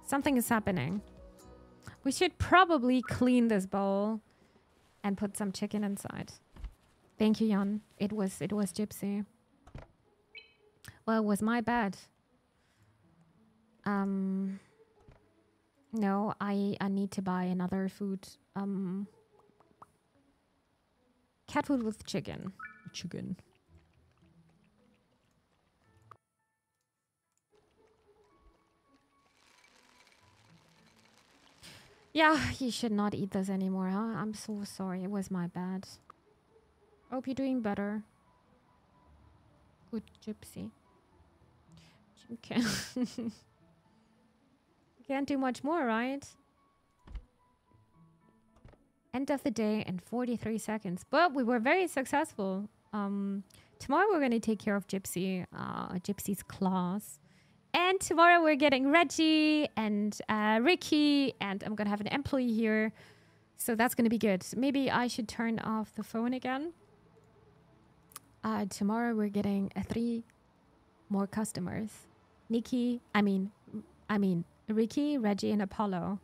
Something is happening. We should probably clean this bowl and put some chicken inside. Thank you, Jan. It was it was Gypsy. Well, it was my bad. Um, no, I, I need to buy another food. Um, cat food with chicken. Chicken. Yeah, you should not eat this anymore, huh? I'm so sorry. It was my bad. Hope you're doing better. Good gypsy. Okay. Can't do much more, right? End of the day in 43 seconds. But we were very successful. Um, tomorrow we're going to take care of Gypsy, uh, Gypsy's claws. And tomorrow we're getting Reggie and uh, Ricky, and I'm gonna have an employee here. So that's gonna be good. Maybe I should turn off the phone again. Uh, tomorrow we're getting uh, three more customers. Nikki, I mean, I mean Ricky, Reggie, and Apollo.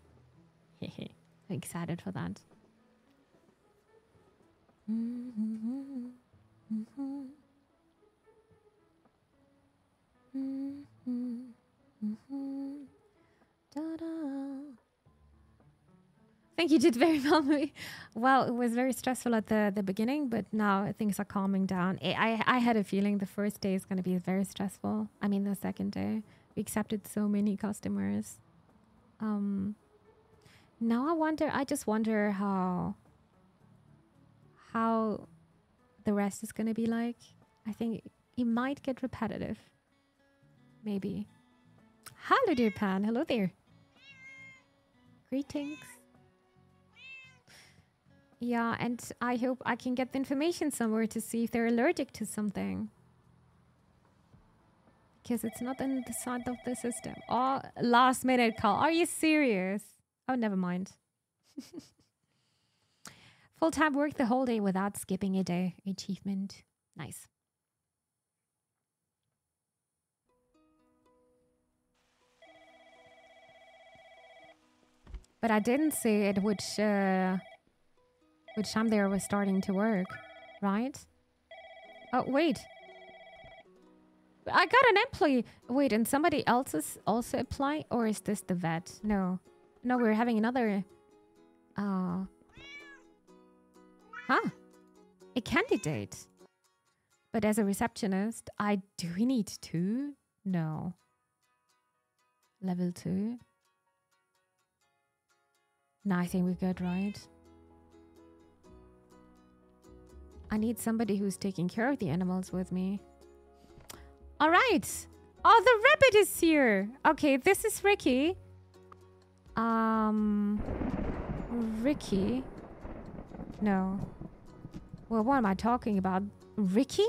Excited for that. Mm-hmm. Mm-hmm. Mm-hmm. Mm-hmm. think you did very well. well, it was very stressful at the, the beginning, but now things are calming down. I, I, I had a feeling the first day is going to be very stressful. I mean, the second day. Accepted so many customers. Um, now I wonder, I just wonder how, how the rest is going to be like. I think it might get repetitive. Maybe. Hello, dear Pan. Hello there. Greetings. Yeah, and I hope I can get the information somewhere to see if they're allergic to something. Because it's not in the side of the system. Oh, last minute call. Are you serious? Oh, never mind. Full time work the whole day without skipping a day. Achievement. Nice. But I didn't see at which uh, which time they were starting to work, right? Oh wait, I got an employee. Wait, and somebody else is also applying, or is this the vet? No, no, we're having another. Uh, huh? A candidate. But as a receptionist, I do we need two? No. Level two. No, I think we're good, right? I need somebody who's taking care of the animals with me. All right. Oh, the rabbit is here. Okay, this is Ricky. Um, Ricky. No. Well, what am I talking about? Ricky?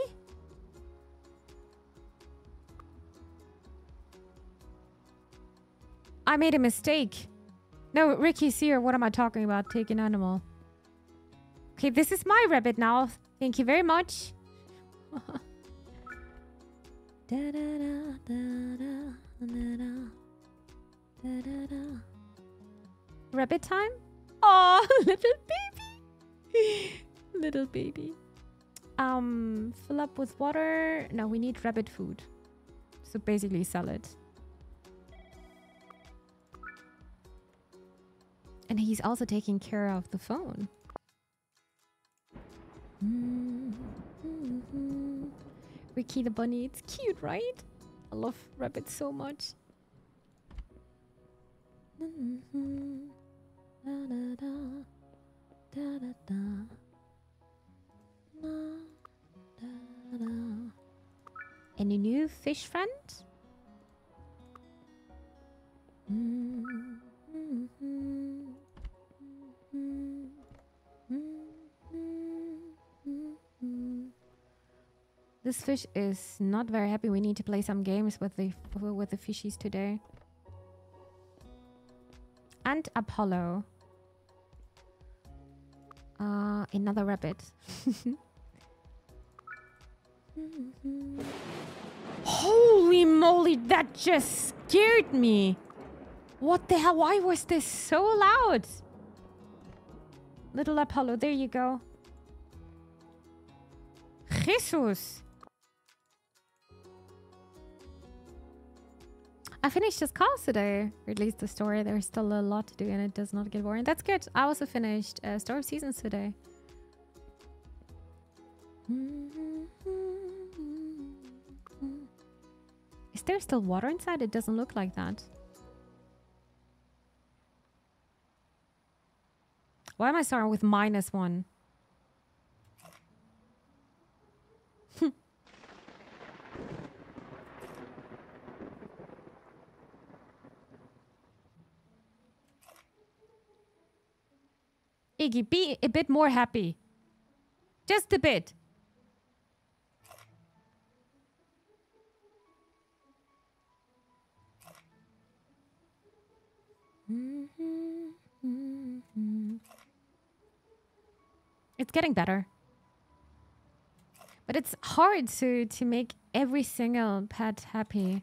I made a mistake. No, Ricky's here. What am I talking about? Take an animal. Okay, this is my rabbit now. Thank you very much. Rabbit time? Oh, little baby. little baby. Um, fill up with water. No, we need rabbit food. So basically salad. And he's also taking care of the phone. Ricky the bunny, it's cute, right? I love rabbits so much. Any new fish friends? Mm-hmm. This fish is not very happy. We need to play some games with the with the fishies today. And Apollo. Uh, another rabbit. Holy moly, that just scared me. What the hell? Why was this so loud? Little Apollo, there you go. Jesus. I finished Just Cause today, or at least the story. There's still a lot to do and it does not get boring. That's good. I also finished uh, of Seasons today. Is there still water inside? It doesn't look like that. Why am I starting with minus one? Iggy, be a bit more happy. Just a bit. Mm-hmm. It's getting better. But it's hard to, to make every single pet happy.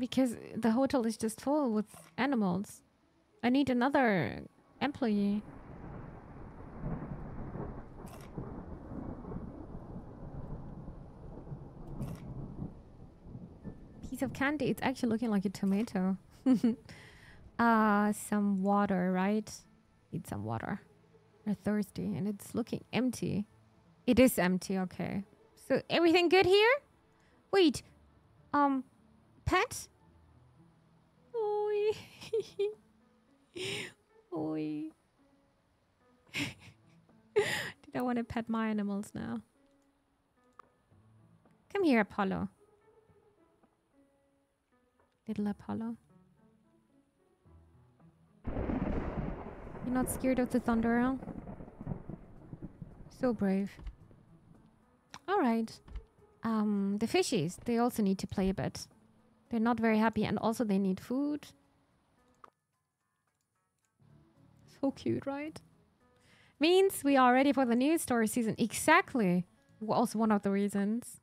Because the hotel is just full with animals. I need another employee. Piece of candy. It's actually looking like a tomato. uh, some water, right? Need some water. We're thirsty and it's looking empty. It is empty, okay. So everything good here? Wait. Um, pet? Oi. Did I want to pet my animals now? Come here, Apollo. Little Apollo. You're not scared of the thunder, huh? So brave. Alright. Um, the fishies, they also need to play a bit. They're not very happy and also they need food. Cute, right? Means we are ready for the new story season. Exactly. Also one of the reasons.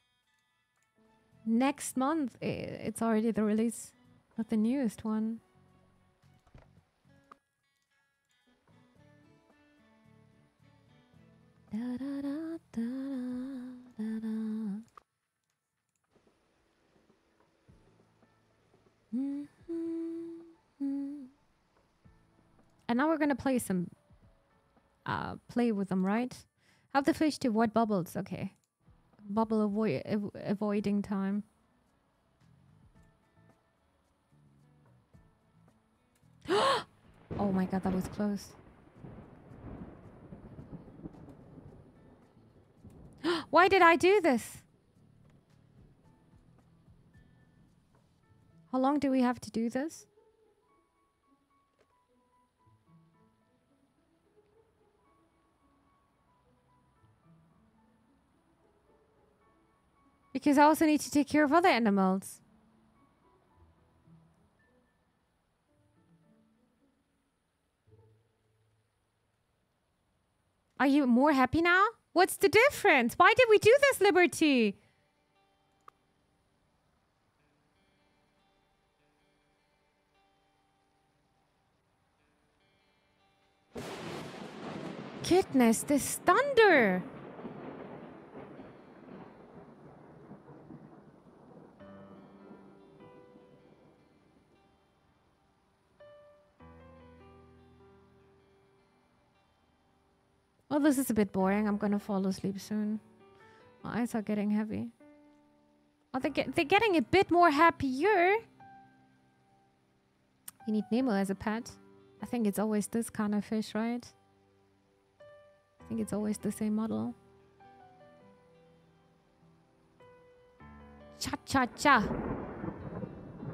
Next month, it's already the release of the newest one. Da, da, da, mm -hmm. And now we're gonna play some uh play with them, right? Have the fish to avoid bubbles, okay. Bubble avoid av avoiding time. oh my god, that was close. Why did I do this? How long do we have to do this? Because I also need to take care of other animals. Are you more happy now? What's the difference? Why did we do this, Liberty? Goodness, this thunder! Well, this is a bit boring. I'm gonna fall asleep soon. My eyes are getting heavy. Oh, they get, they're getting a bit more happier. You need Nemo as a pet. I think it's always this kind of fish, right? I think it's always the same model. Cha cha cha.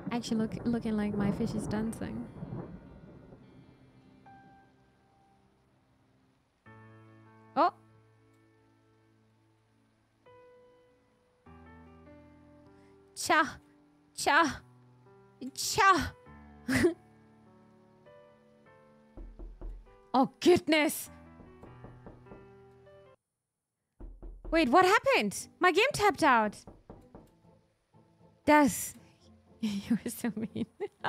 Actually, look looking like my fish is dancing. Cha. Cha. Cha. oh, goodness. Wait, what happened? My game tapped out. That's... You're so mean.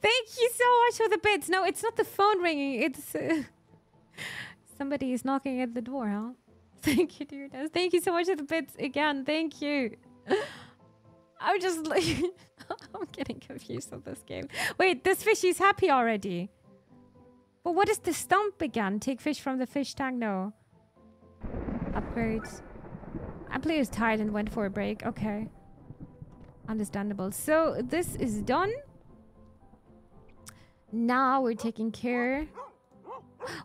Thank you so much for the bits. No, it's not the phone ringing. It's... Uh... Somebody is knocking at the door, huh? Thank you, dear Thank you so much for the bits again. Thank you. I'm just like... I'm getting confused with this game. Wait, this fish is happy already. But what is the stump again? Take fish from the fish tank? No. Upgrades. Ampli is tired and went for a break. Okay. Understandable. So this is done. Now we're taking care.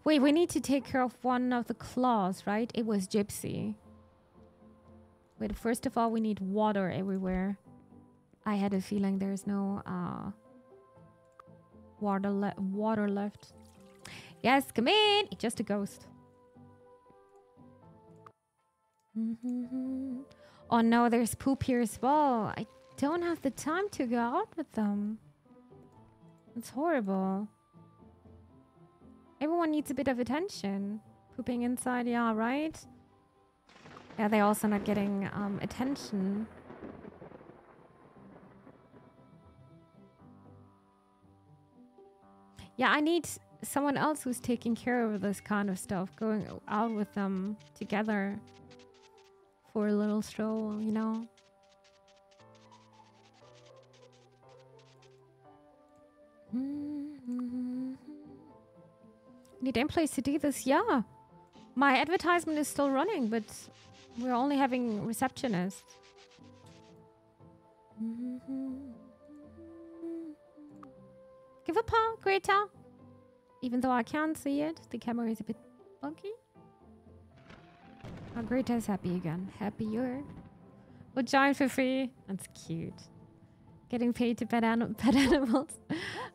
Wait, we need to take care of one of the claws, right? It was Gypsy. Wait, first of all, we need water everywhere. I had a feeling there's no uh, water, le water left. Yes, come in. It's just a ghost. Oh no, there's poop here as well. I don't have the time to go out with them. It's horrible. Everyone needs a bit of attention. Pooping inside, yeah, right? Yeah, they're also not getting um, attention. Yeah, I need someone else who's taking care of this kind of stuff, going out with them together for a little stroll, you know? Need employees to do this? Yeah. My advertisement is still running, but we're only having receptionists. Give a paw, Greta. Even though I can't see it, the camera is a bit funky. Oh, Greta's happy again. Happier. What giant for free? That's cute. Getting paid to pet, an pet animals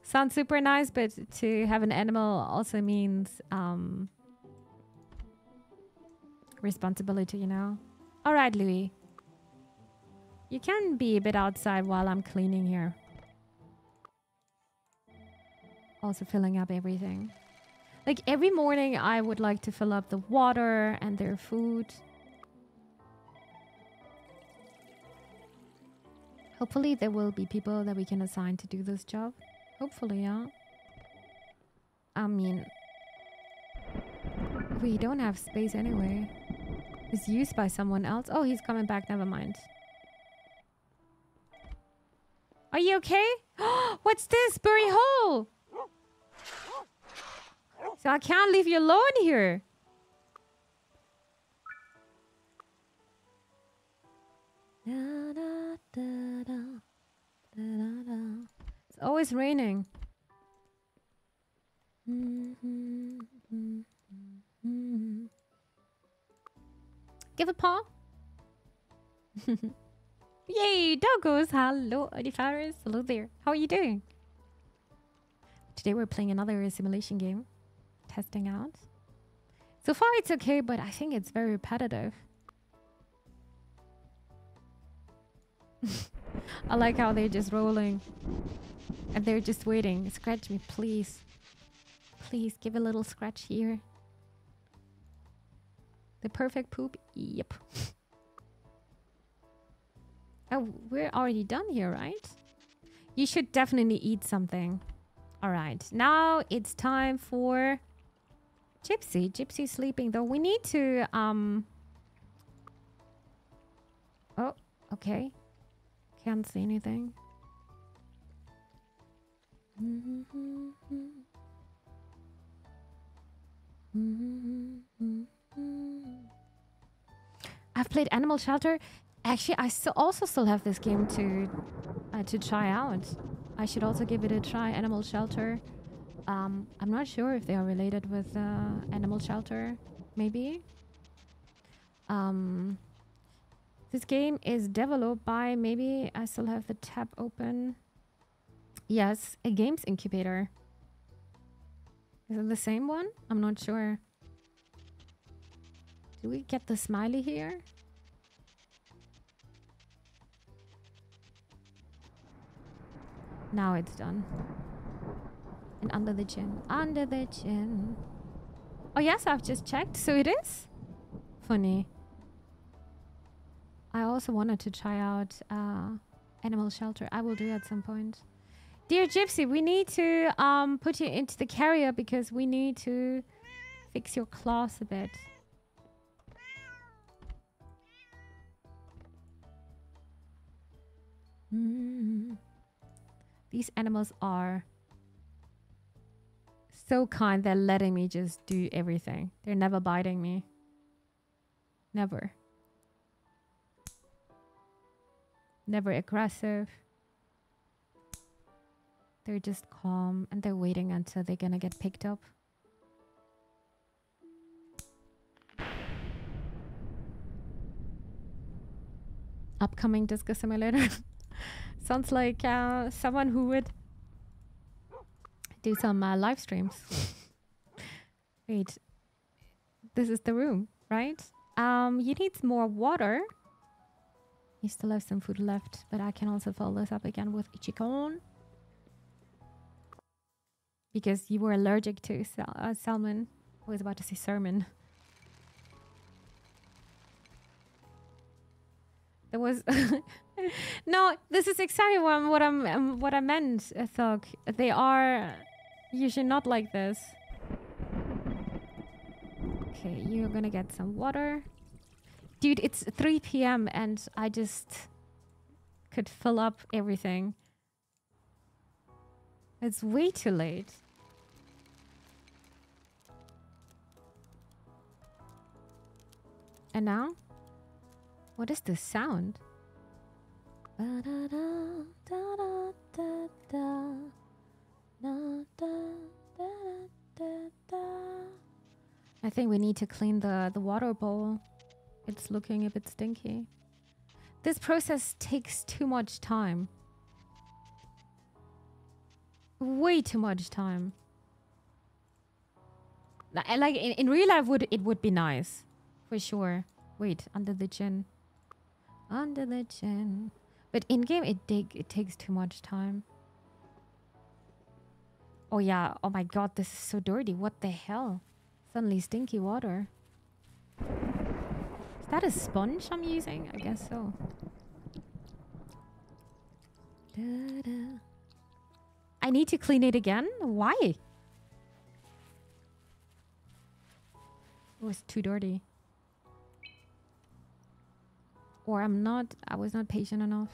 sounds super nice, but to have an animal also means um, responsibility, you know? All right, Louis. You can be a bit outside while I'm cleaning here. Also filling up everything. Like every morning I would like to fill up the water and their food. Hopefully there will be people that we can assign to do this job. Hopefully, yeah. I mean, we don't have space anyway. It's used by someone else. Oh, he's coming back. Never mind. Are you okay? What's this? Bury hole! So I can't leave you alone here. It's always raining. Mm-hmm. Mm-hmm. Mm-hmm. Give a paw. Yay, doggos. Hello, Odifaris. Hello there. How are you doing? Today we're playing another simulation game. Testing out. So far it's okay, but I think it's very repetitive. I like how they're just rolling. And they're just waiting. Scratch me, please. Please, give a little scratch here. The perfect poop? Yep. oh, we're already done here, right? You should definitely eat something. Alright, now it's time for Gypsy. Gypsy sleeping though. We need to um Oh, okay. Can't see anything. Mm-hmm. Mm-hmm. Mm-hmm. I've played Animal Shelter. Actually, I still also still have this game to uh, to try out. I should also give it a try. Animal Shelter. Um, I'm not sure if they are related with uh, Animal Shelter. Maybe. Um, this game is developed by, maybe I still have the tab open. Yes, a Games Incubator. Is it the same one? I'm not sure. Do we get the smiley here? Now it's done. And under the chin. Under the chin. Oh yes, I've just checked. So it is? Funny. I also wanted to try out uh, Animal Shelter. I will do at some point. Dear Gypsy, we need to um, put you into the carrier because we need to fix your claws a bit. Mm. These animals are so kind. They're letting me just do everything. They're never biting me. Never. Never aggressive. They're just calm and they're waiting until they're gonna get picked up. Upcoming Disco Simulator. Sounds like uh, someone who would do some uh, live streams. Wait, this is the room, right? Um, you need more water. You still have some food left, but I can also fill this up again with ichikon. Because you were allergic to sal- uh, salmon. I was about to say sermon. There was no. This is exactly what I'm, what I'm um, what I meant. Thug. They are usually not like this. Okay, you're gonna get some water. Dude, it's 3 p.m. and I just could fill up everything. It's way too late. And now? What is this sound? I think we need to clean the, the water bowl. It's looking a bit stinky. This process takes too much time. Way too much time. Like in, in real life would it would be nice. For sure. Wait, under the chin. Under the chin. But in game it take it takes too much time. Oh yeah, oh my god, this is so dirty. What the hell? Suddenly stinky water. Is that a sponge I'm using? I guess so. Da-da. I need to clean it again? Why? Oh, it was too dirty. Or I'm not, I was not patient enough.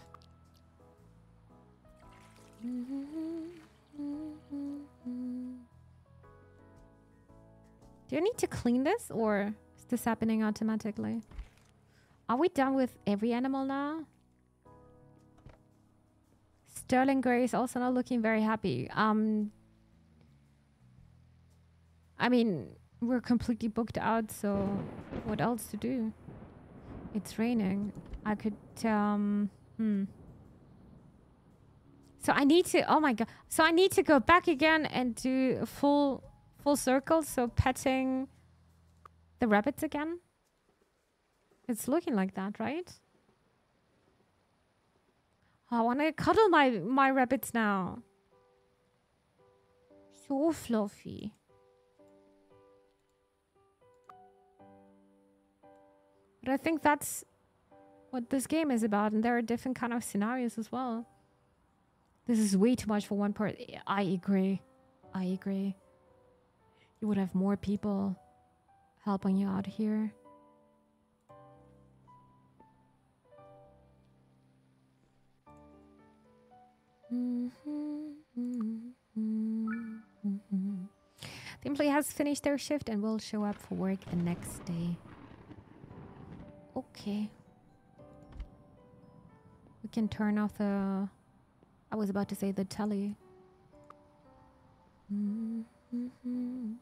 Do I need to clean this or is this happening automatically? Are we done with every animal now? Sterling Grey is also not looking very happy. Um, I mean, we're completely booked out, so what else to do? It's raining. I could, um, hmm. So I need to, oh my god. So I need to go back again and do a full, full circle. So petting the rabbits again. It's looking like that, right? I want to cuddle my, my rabbits now. So fluffy. But I think that's what this game is about, and there are different kind of scenarios as well. This is way too much for one part. I agree. I agree. You would have more people helping you out here. Mm-hmm. Mm-hmm. Mm-hmm. The employee has finished their shift and will show up for work the next day. Okay. We can turn off the. I was about to say the telly. Mm-hmm.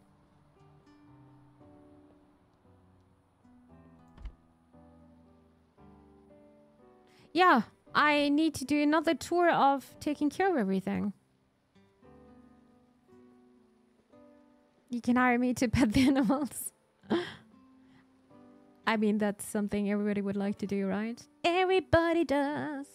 Yeah, I need to do another tour of taking care of everything. You can hire me to pet the animals. I mean, that's something everybody would like to do, right? Everybody does.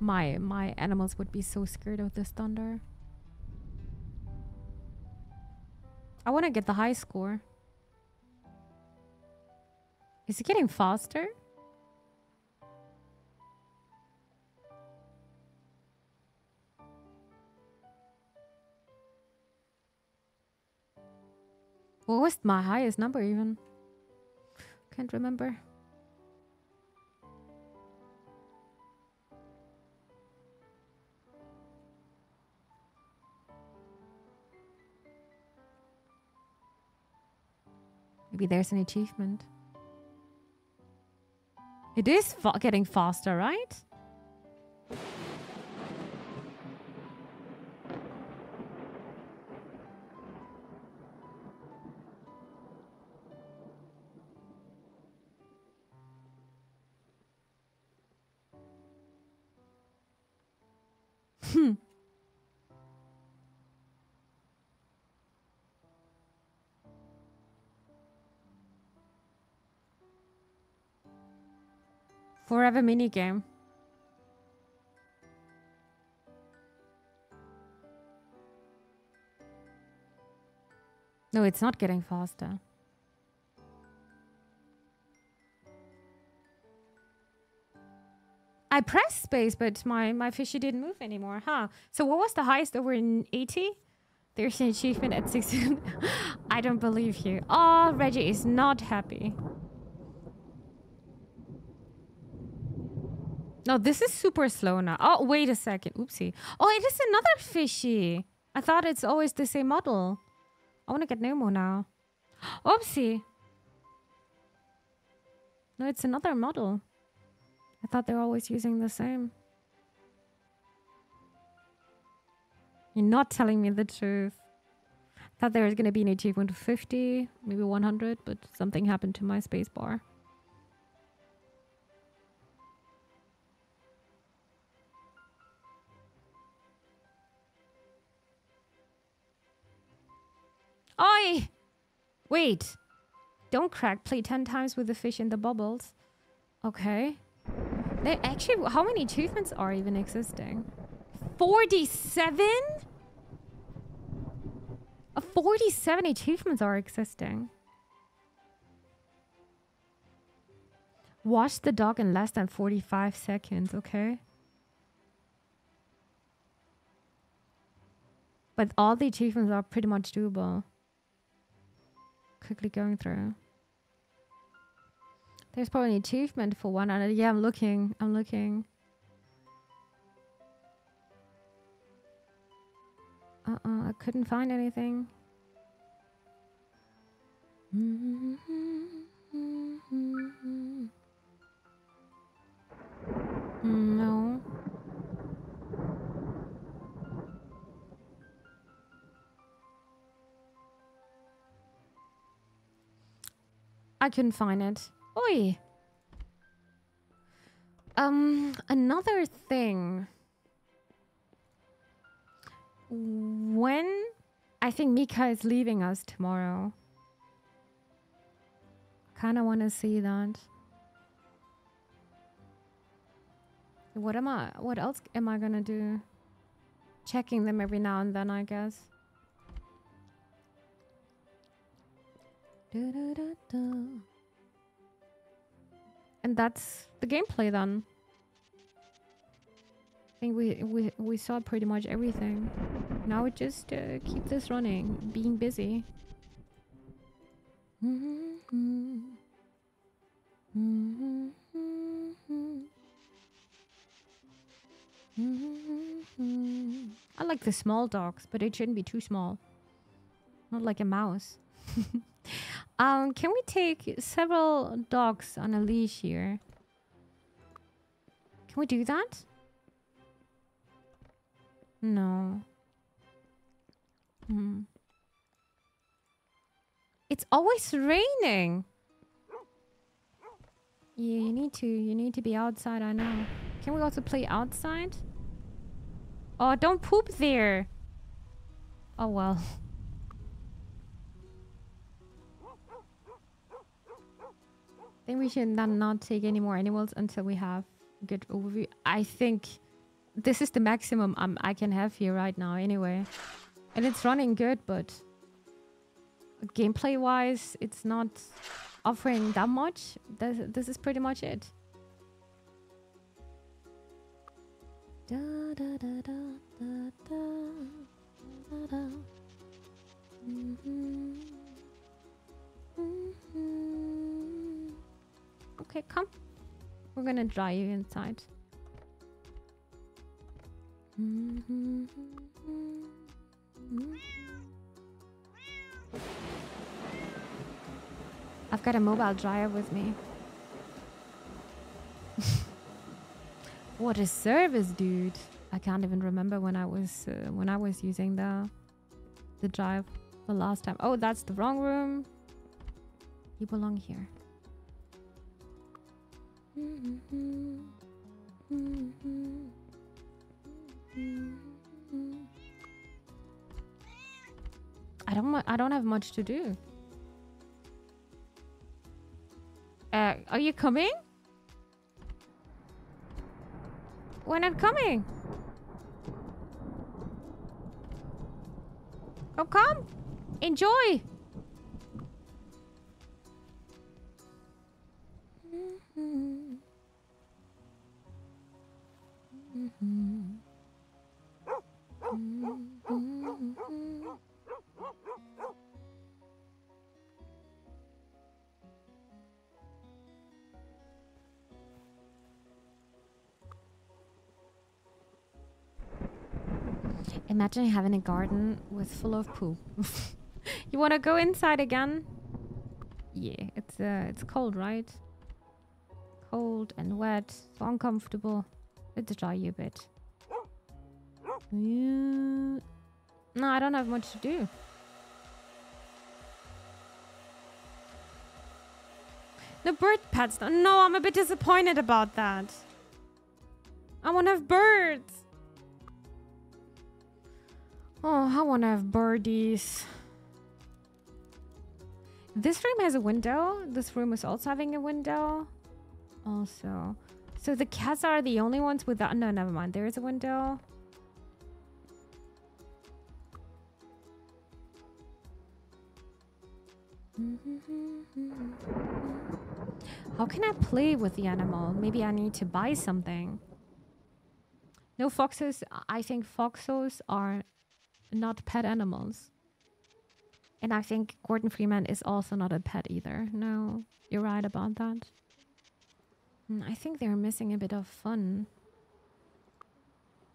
My my animals would be so scared of this thunder. I want to get the high score. Is it getting faster? What was my highest number even? Can't remember. Maybe there's an achievement. It is fa getting faster, right? Forever minigame. No, it's not getting faster. I pressed space, but my, my fishy didn't move anymore, huh? So what was the highest over in 80? There's an achievement at 16. I don't believe you. Oh, Reggie is not happy. No, this is super slow now. Oh, wait a second. Oopsie. Oh, it is another fishy. I thought it's always the same model. I want to get Nemo now. Oopsie. No, it's another model. I thought they were always using the same. You're not telling me the truth. Thought there was going to be an achievement of 50, maybe 100, but something happened to my spacebar. Oi! Wait. Don't crack. Play 10 times with the fish in the bubbles. Okay. There actually, how many achievements are even existing? 47? A 47 achievements are existing. Wash the dog in less than 45 seconds, okay? But all the achievements are pretty much doable quickly going through. There's probably an achievement for one. And uh, yeah, I'm looking. I'm looking. Uh-uh, I couldn't find anything. Mm, no. I couldn't find it. Oi! Um, another thing. When I think Mika is leaving us tomorrow. Kinda wanna see that. What am I what else am I gonna do? Checking them every now and then, I guess. And that's the gameplay then. I think we we we saw pretty much everything. Now we just uh, keep this running, being busy. I like the small dogs, but it shouldn't be too small. Not like a mouse. Um, can we take several dogs on a leash here? Can we do that? No. Hmm. It's always raining. Yeah, you need to. You need to be outside, I know. Can we also play outside? Oh, don't poop there. Oh, well. I think we should not take any more animals until we have a good overview. I think this is the maximum um, I can have here right now anyway. And it's running good, but gameplay-wise, it's not offering that much. This, this is pretty much it. Da, da, da, mm -hmm. Mm -hmm. Okay, come. We're gonna dry you inside. I've got a mobile dryer with me. what a service, dude! I can't even remember when I was uh, when I was using the the drive the last time. Oh, that's the wrong room. You belong here. I don't. I don't have much to do. Uh, are you coming? We're not coming. Oh, come. Enjoy. Imagine having a garden with full of poo. you want to go inside again? Yeah, it's uh, it's cold, right? Cold and wet, so uncomfortable. Let's draw you a bit. You... No, I don't have much to do. The bird pets. No, I'm a bit disappointed about that. I want to have birds. Oh, I want to have birdies. This room has a window. This room is also having a window. Also. So the cats are the only ones without... No, never mind. There is a window. Mm-hmm. How can I play with the animal? Maybe I need to buy something. No foxes. I think foxes are not pet animals. And I think Gordon Freeman is also not a pet either. No, you're right about that. Hmm, I think they're missing a bit of fun.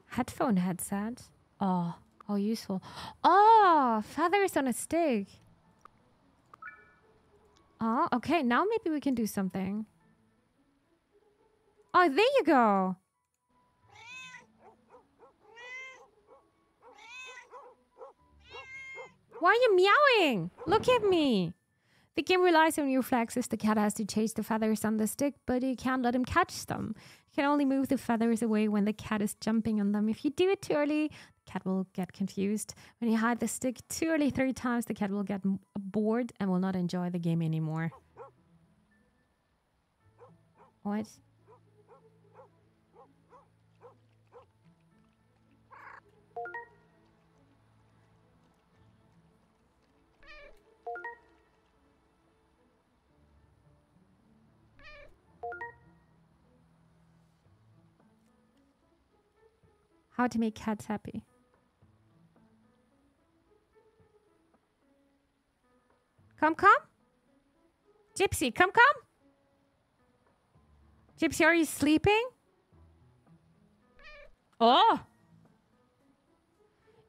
Headphone headset. Oh, how useful. Oh, feathers on a stick. Oh, okay. Now maybe we can do something. Oh, there you go. Why are you meowing? Look at me. The game relies on your reflexes. The cat has to chase the feathers on the stick, but you can't let him catch them. You can only move the feathers away when the cat is jumping on them. If you do it too early, the cat will get confused. When you hide the stick too early three times, the cat will get bored and will not enjoy the game anymore. What? How to make cats happy. Come, come. Gypsy, come, come. Gypsy, are you sleeping? Oh!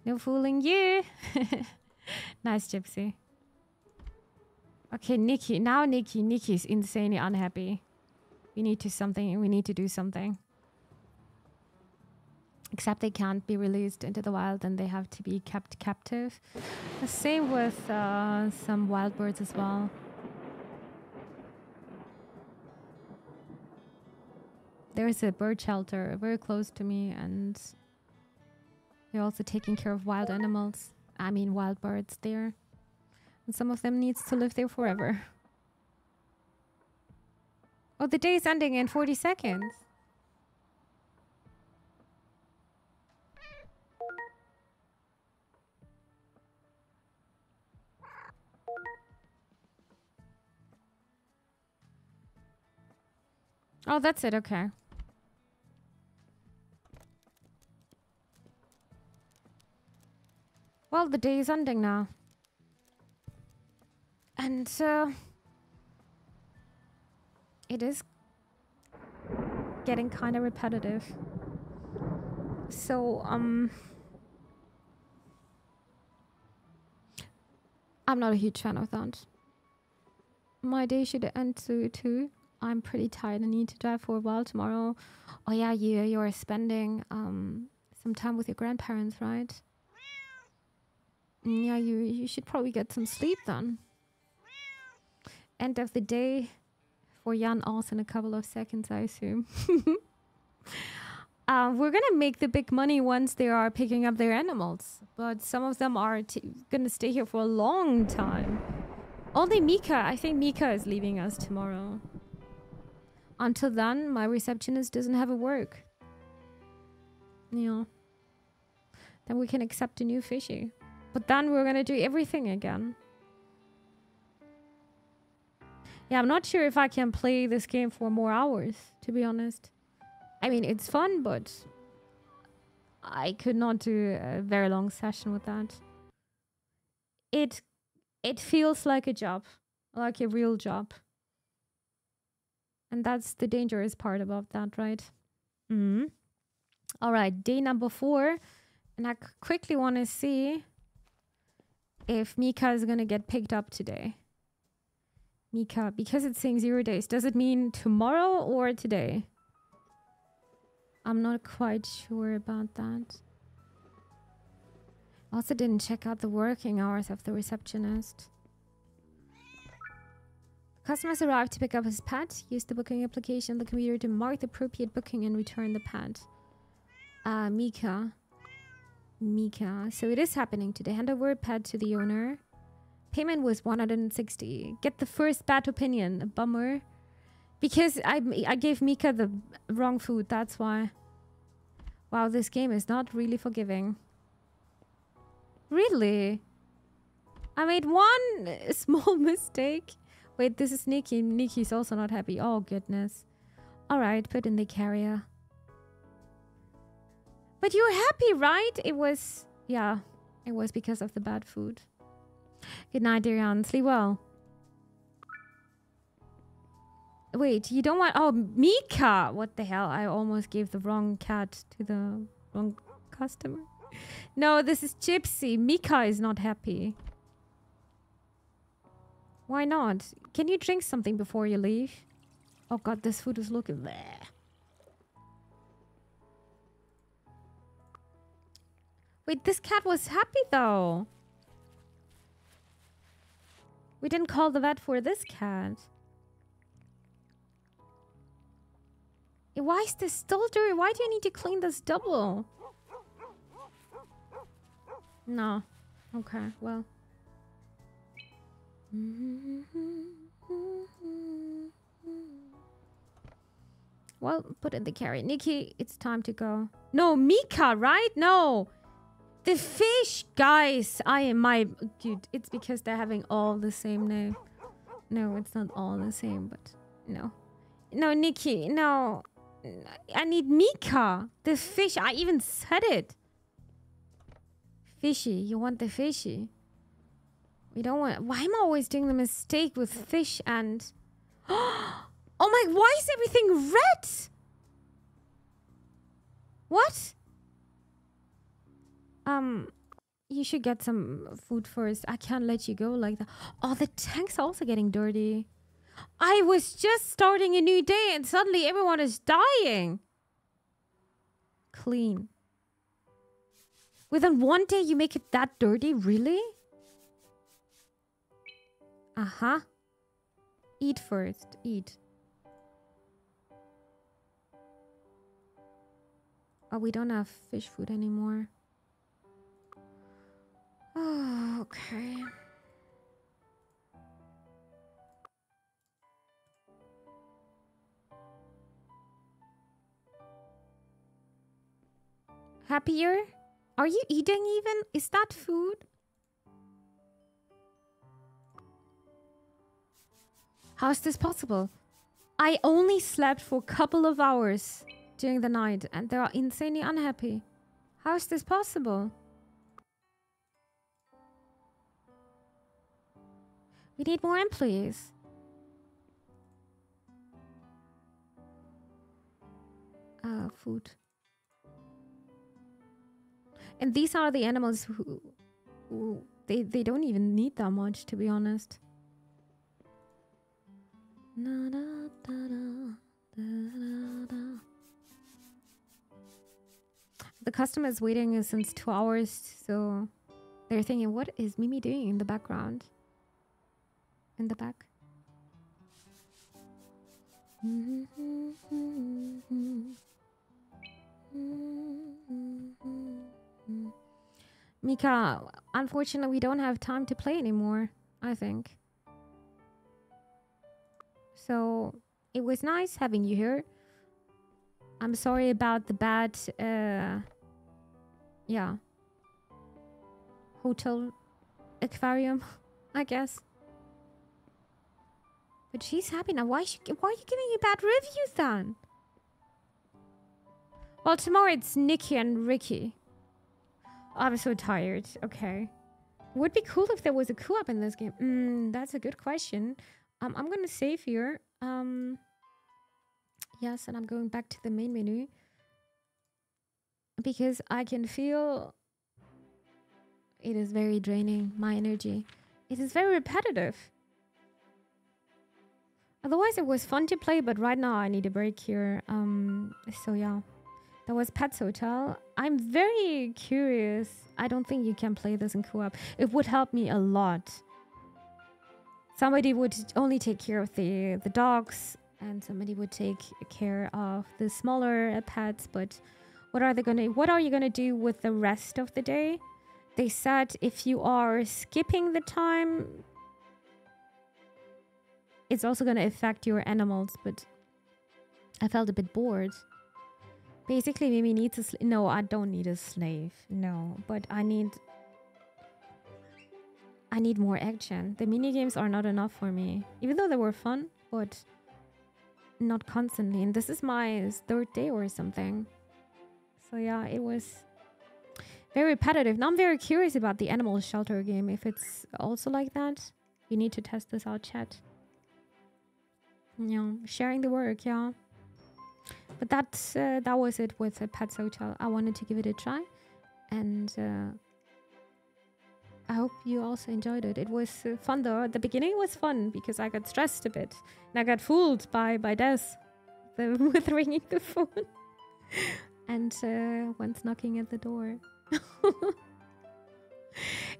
No fooling you. nice, Gypsy. Okay, Nikki. Now Nikki. Nikki's insanely unhappy. We need to something. We need to do something. Except they can't be released into the wild and they have to be kept captive. The same with uh, some wild birds as well. There's a bird shelter very close to me and they're also taking care of wild animals. I mean wild birds there. And some of them needs to live there forever. Oh, the day is ending in 40 seconds. Oh, that's it. Okay. Well, the day is ending now. And uh, it is getting kind of repetitive. So, um, I'm not a huge fan of that. my day should end soon too. I'm pretty tired. I need to drive for a while tomorrow. Oh yeah, you you're spending um some time with your grandparents, right? Yeah, you you should probably get some sleep then. End of the day for Jan also in a couple of seconds, I assume. uh, we're gonna make the big money once they are picking up their animals, but some of them are gonna stay here for a long time. Only Mika, I think Mika is leaving us tomorrow. Until then, my receptionist doesn't have a work. Yeah. Then we can accept a new fishy. But then we're gonna do everything again. Yeah, I'm not sure if I can play this game for more hours, to be honest. I mean, it's fun, but I could not do a very long session with that. It it feels like a job, like a real job. And that's the dangerous part about that, right? hmm All right, day number four. And I quickly want to see if Mika is going to get picked up today. Mika, because it's saying zero days, does it mean tomorrow or today? I'm not quite sure about that. Also didn't check out the working hours of the receptionist. Customers arrived to pick up his pet. Use the booking application on the computer to mark the appropriate booking and return the pet. Uh, Mika. Mika. So it is happening today. Hand over pet to the owner. Payment was 160. Get the first bad opinion. A bummer. Because I, I gave Mika the wrong food. That's why. Wow, this game is not really forgiving. Really? I made one small mistake. Wait, this is Nikki. Nikki's also not happy. Oh, goodness. Alright, put in the carrier. But you're happy, right? It was... Yeah, it was because of the bad food. Good night, Darian. Sleep well. Wait, you don't want... Oh, Mika! What the hell? I almost gave the wrong cat to the wrong customer. No, this is Gypsy. Mika is not happy. Why not? Can you drink something before you leave? Oh god, this food is looking... Bleh. Wait, this cat was happy though. We didn't call the vet for this cat. Eh, Why is this still dirty? Why do you need to clean this double? No. Okay, well. Well, put in the carry. Nikki, it's time to go. No, Mika, right? No. The fish, guys. I am my dude. It's because they're having all the same name. No, it's not all the same, but no. No, Nikki, no. I need Mika. The fish. I even said it. Fishy. You want the fishy? We don't want. Why am I always doing the mistake with fish and. Oh my. Why is everything red? What? Um. You should get some food first. I can't let you go like that. Oh, the tank's also getting dirty. I was just starting a new day and suddenly everyone is dying. Clean. Within one day you make it that dirty? Really? Uh-huh. Eat first. Eat. Oh, we don't have fish food anymore. Oh, okay. Happier? Are you eating even? Is that food? How is this possible? I only slept for a couple of hours during the night and they are insanely unhappy. How is this possible? We need more employees. Uh, food. And these are the animals who, who they, they don't even need that much, to be honest. Na, da, da, da, da, da. The customer is waiting since two hours, so they're thinking, what is Mimi doing in the background? In the back? Mika, unfortunately, we don't have time to play anymore, I think. So it was nice having you here. I'm sorry about the bad, uh, yeah, hotel aquarium, I guess. But she's happy now. Why, she, why are you giving me bad reviews then? Well, tomorrow it's Nikki and Ricky. I'm so tired. Okay. Would be cool if there was a co-op in this game. Mm, that's a good question. Um, I'm gonna save here. Um, yes, and I'm going back to the main menu because I can feel it is very draining my energy. It is very repetitive. Otherwise, it was fun to play, but right now I need a break here. Um, so yeah, that was Pets Hotel. I'm very curious. I don't think you can play this in co-op. It would help me a lot. Somebody would only take care of the the dogs, and somebody would take care of the smaller pets. But what are they gonna? What are you gonna do with the rest of the day? They said if you are skipping the time, it's also going to affect your animals, but I felt a bit bored. Basically, Mimi needs a no. I don't need a slave. No, but I need. I need more action. The mini games are not enough for me, even though they were fun, but not constantly. And this is my third day or something. So yeah, it was very repetitive. Now I'm very curious about the animal shelter game. If it's also like that, we need to test this out, chat. Yeah, sharing the work, yeah. But that's uh, that was it with Pets Hotel. I wanted to give it a try, and uh, I hope you also enjoyed it. It was uh, fun though. At the beginning, was fun because I got stressed a bit, and I got fooled by by Des, the, with ringing the phone, and uh, once knocking at the door.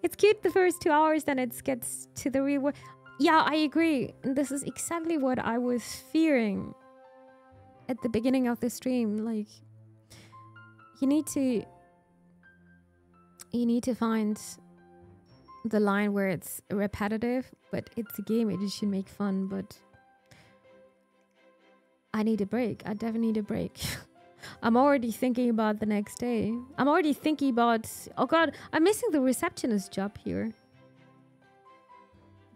it's cute the first two hours, then it gets to the reward. Yeah, I agree. This is exactly what I was fearing at the beginning of the stream. Like, you need to. You need to find the line where it's repetitive, but it's a game, it should make fun, but. I need a break. I definitely need a break. I'm already thinking about the next day. I'm already thinking about. Oh god, I'm missing the receptionist job here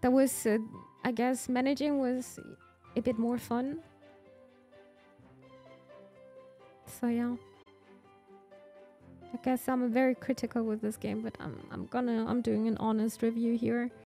that was uh, i guess managing was a bit more fun so yeah i guess i'm very critical with this game but i'm i'm gonna i'm doing an honest review here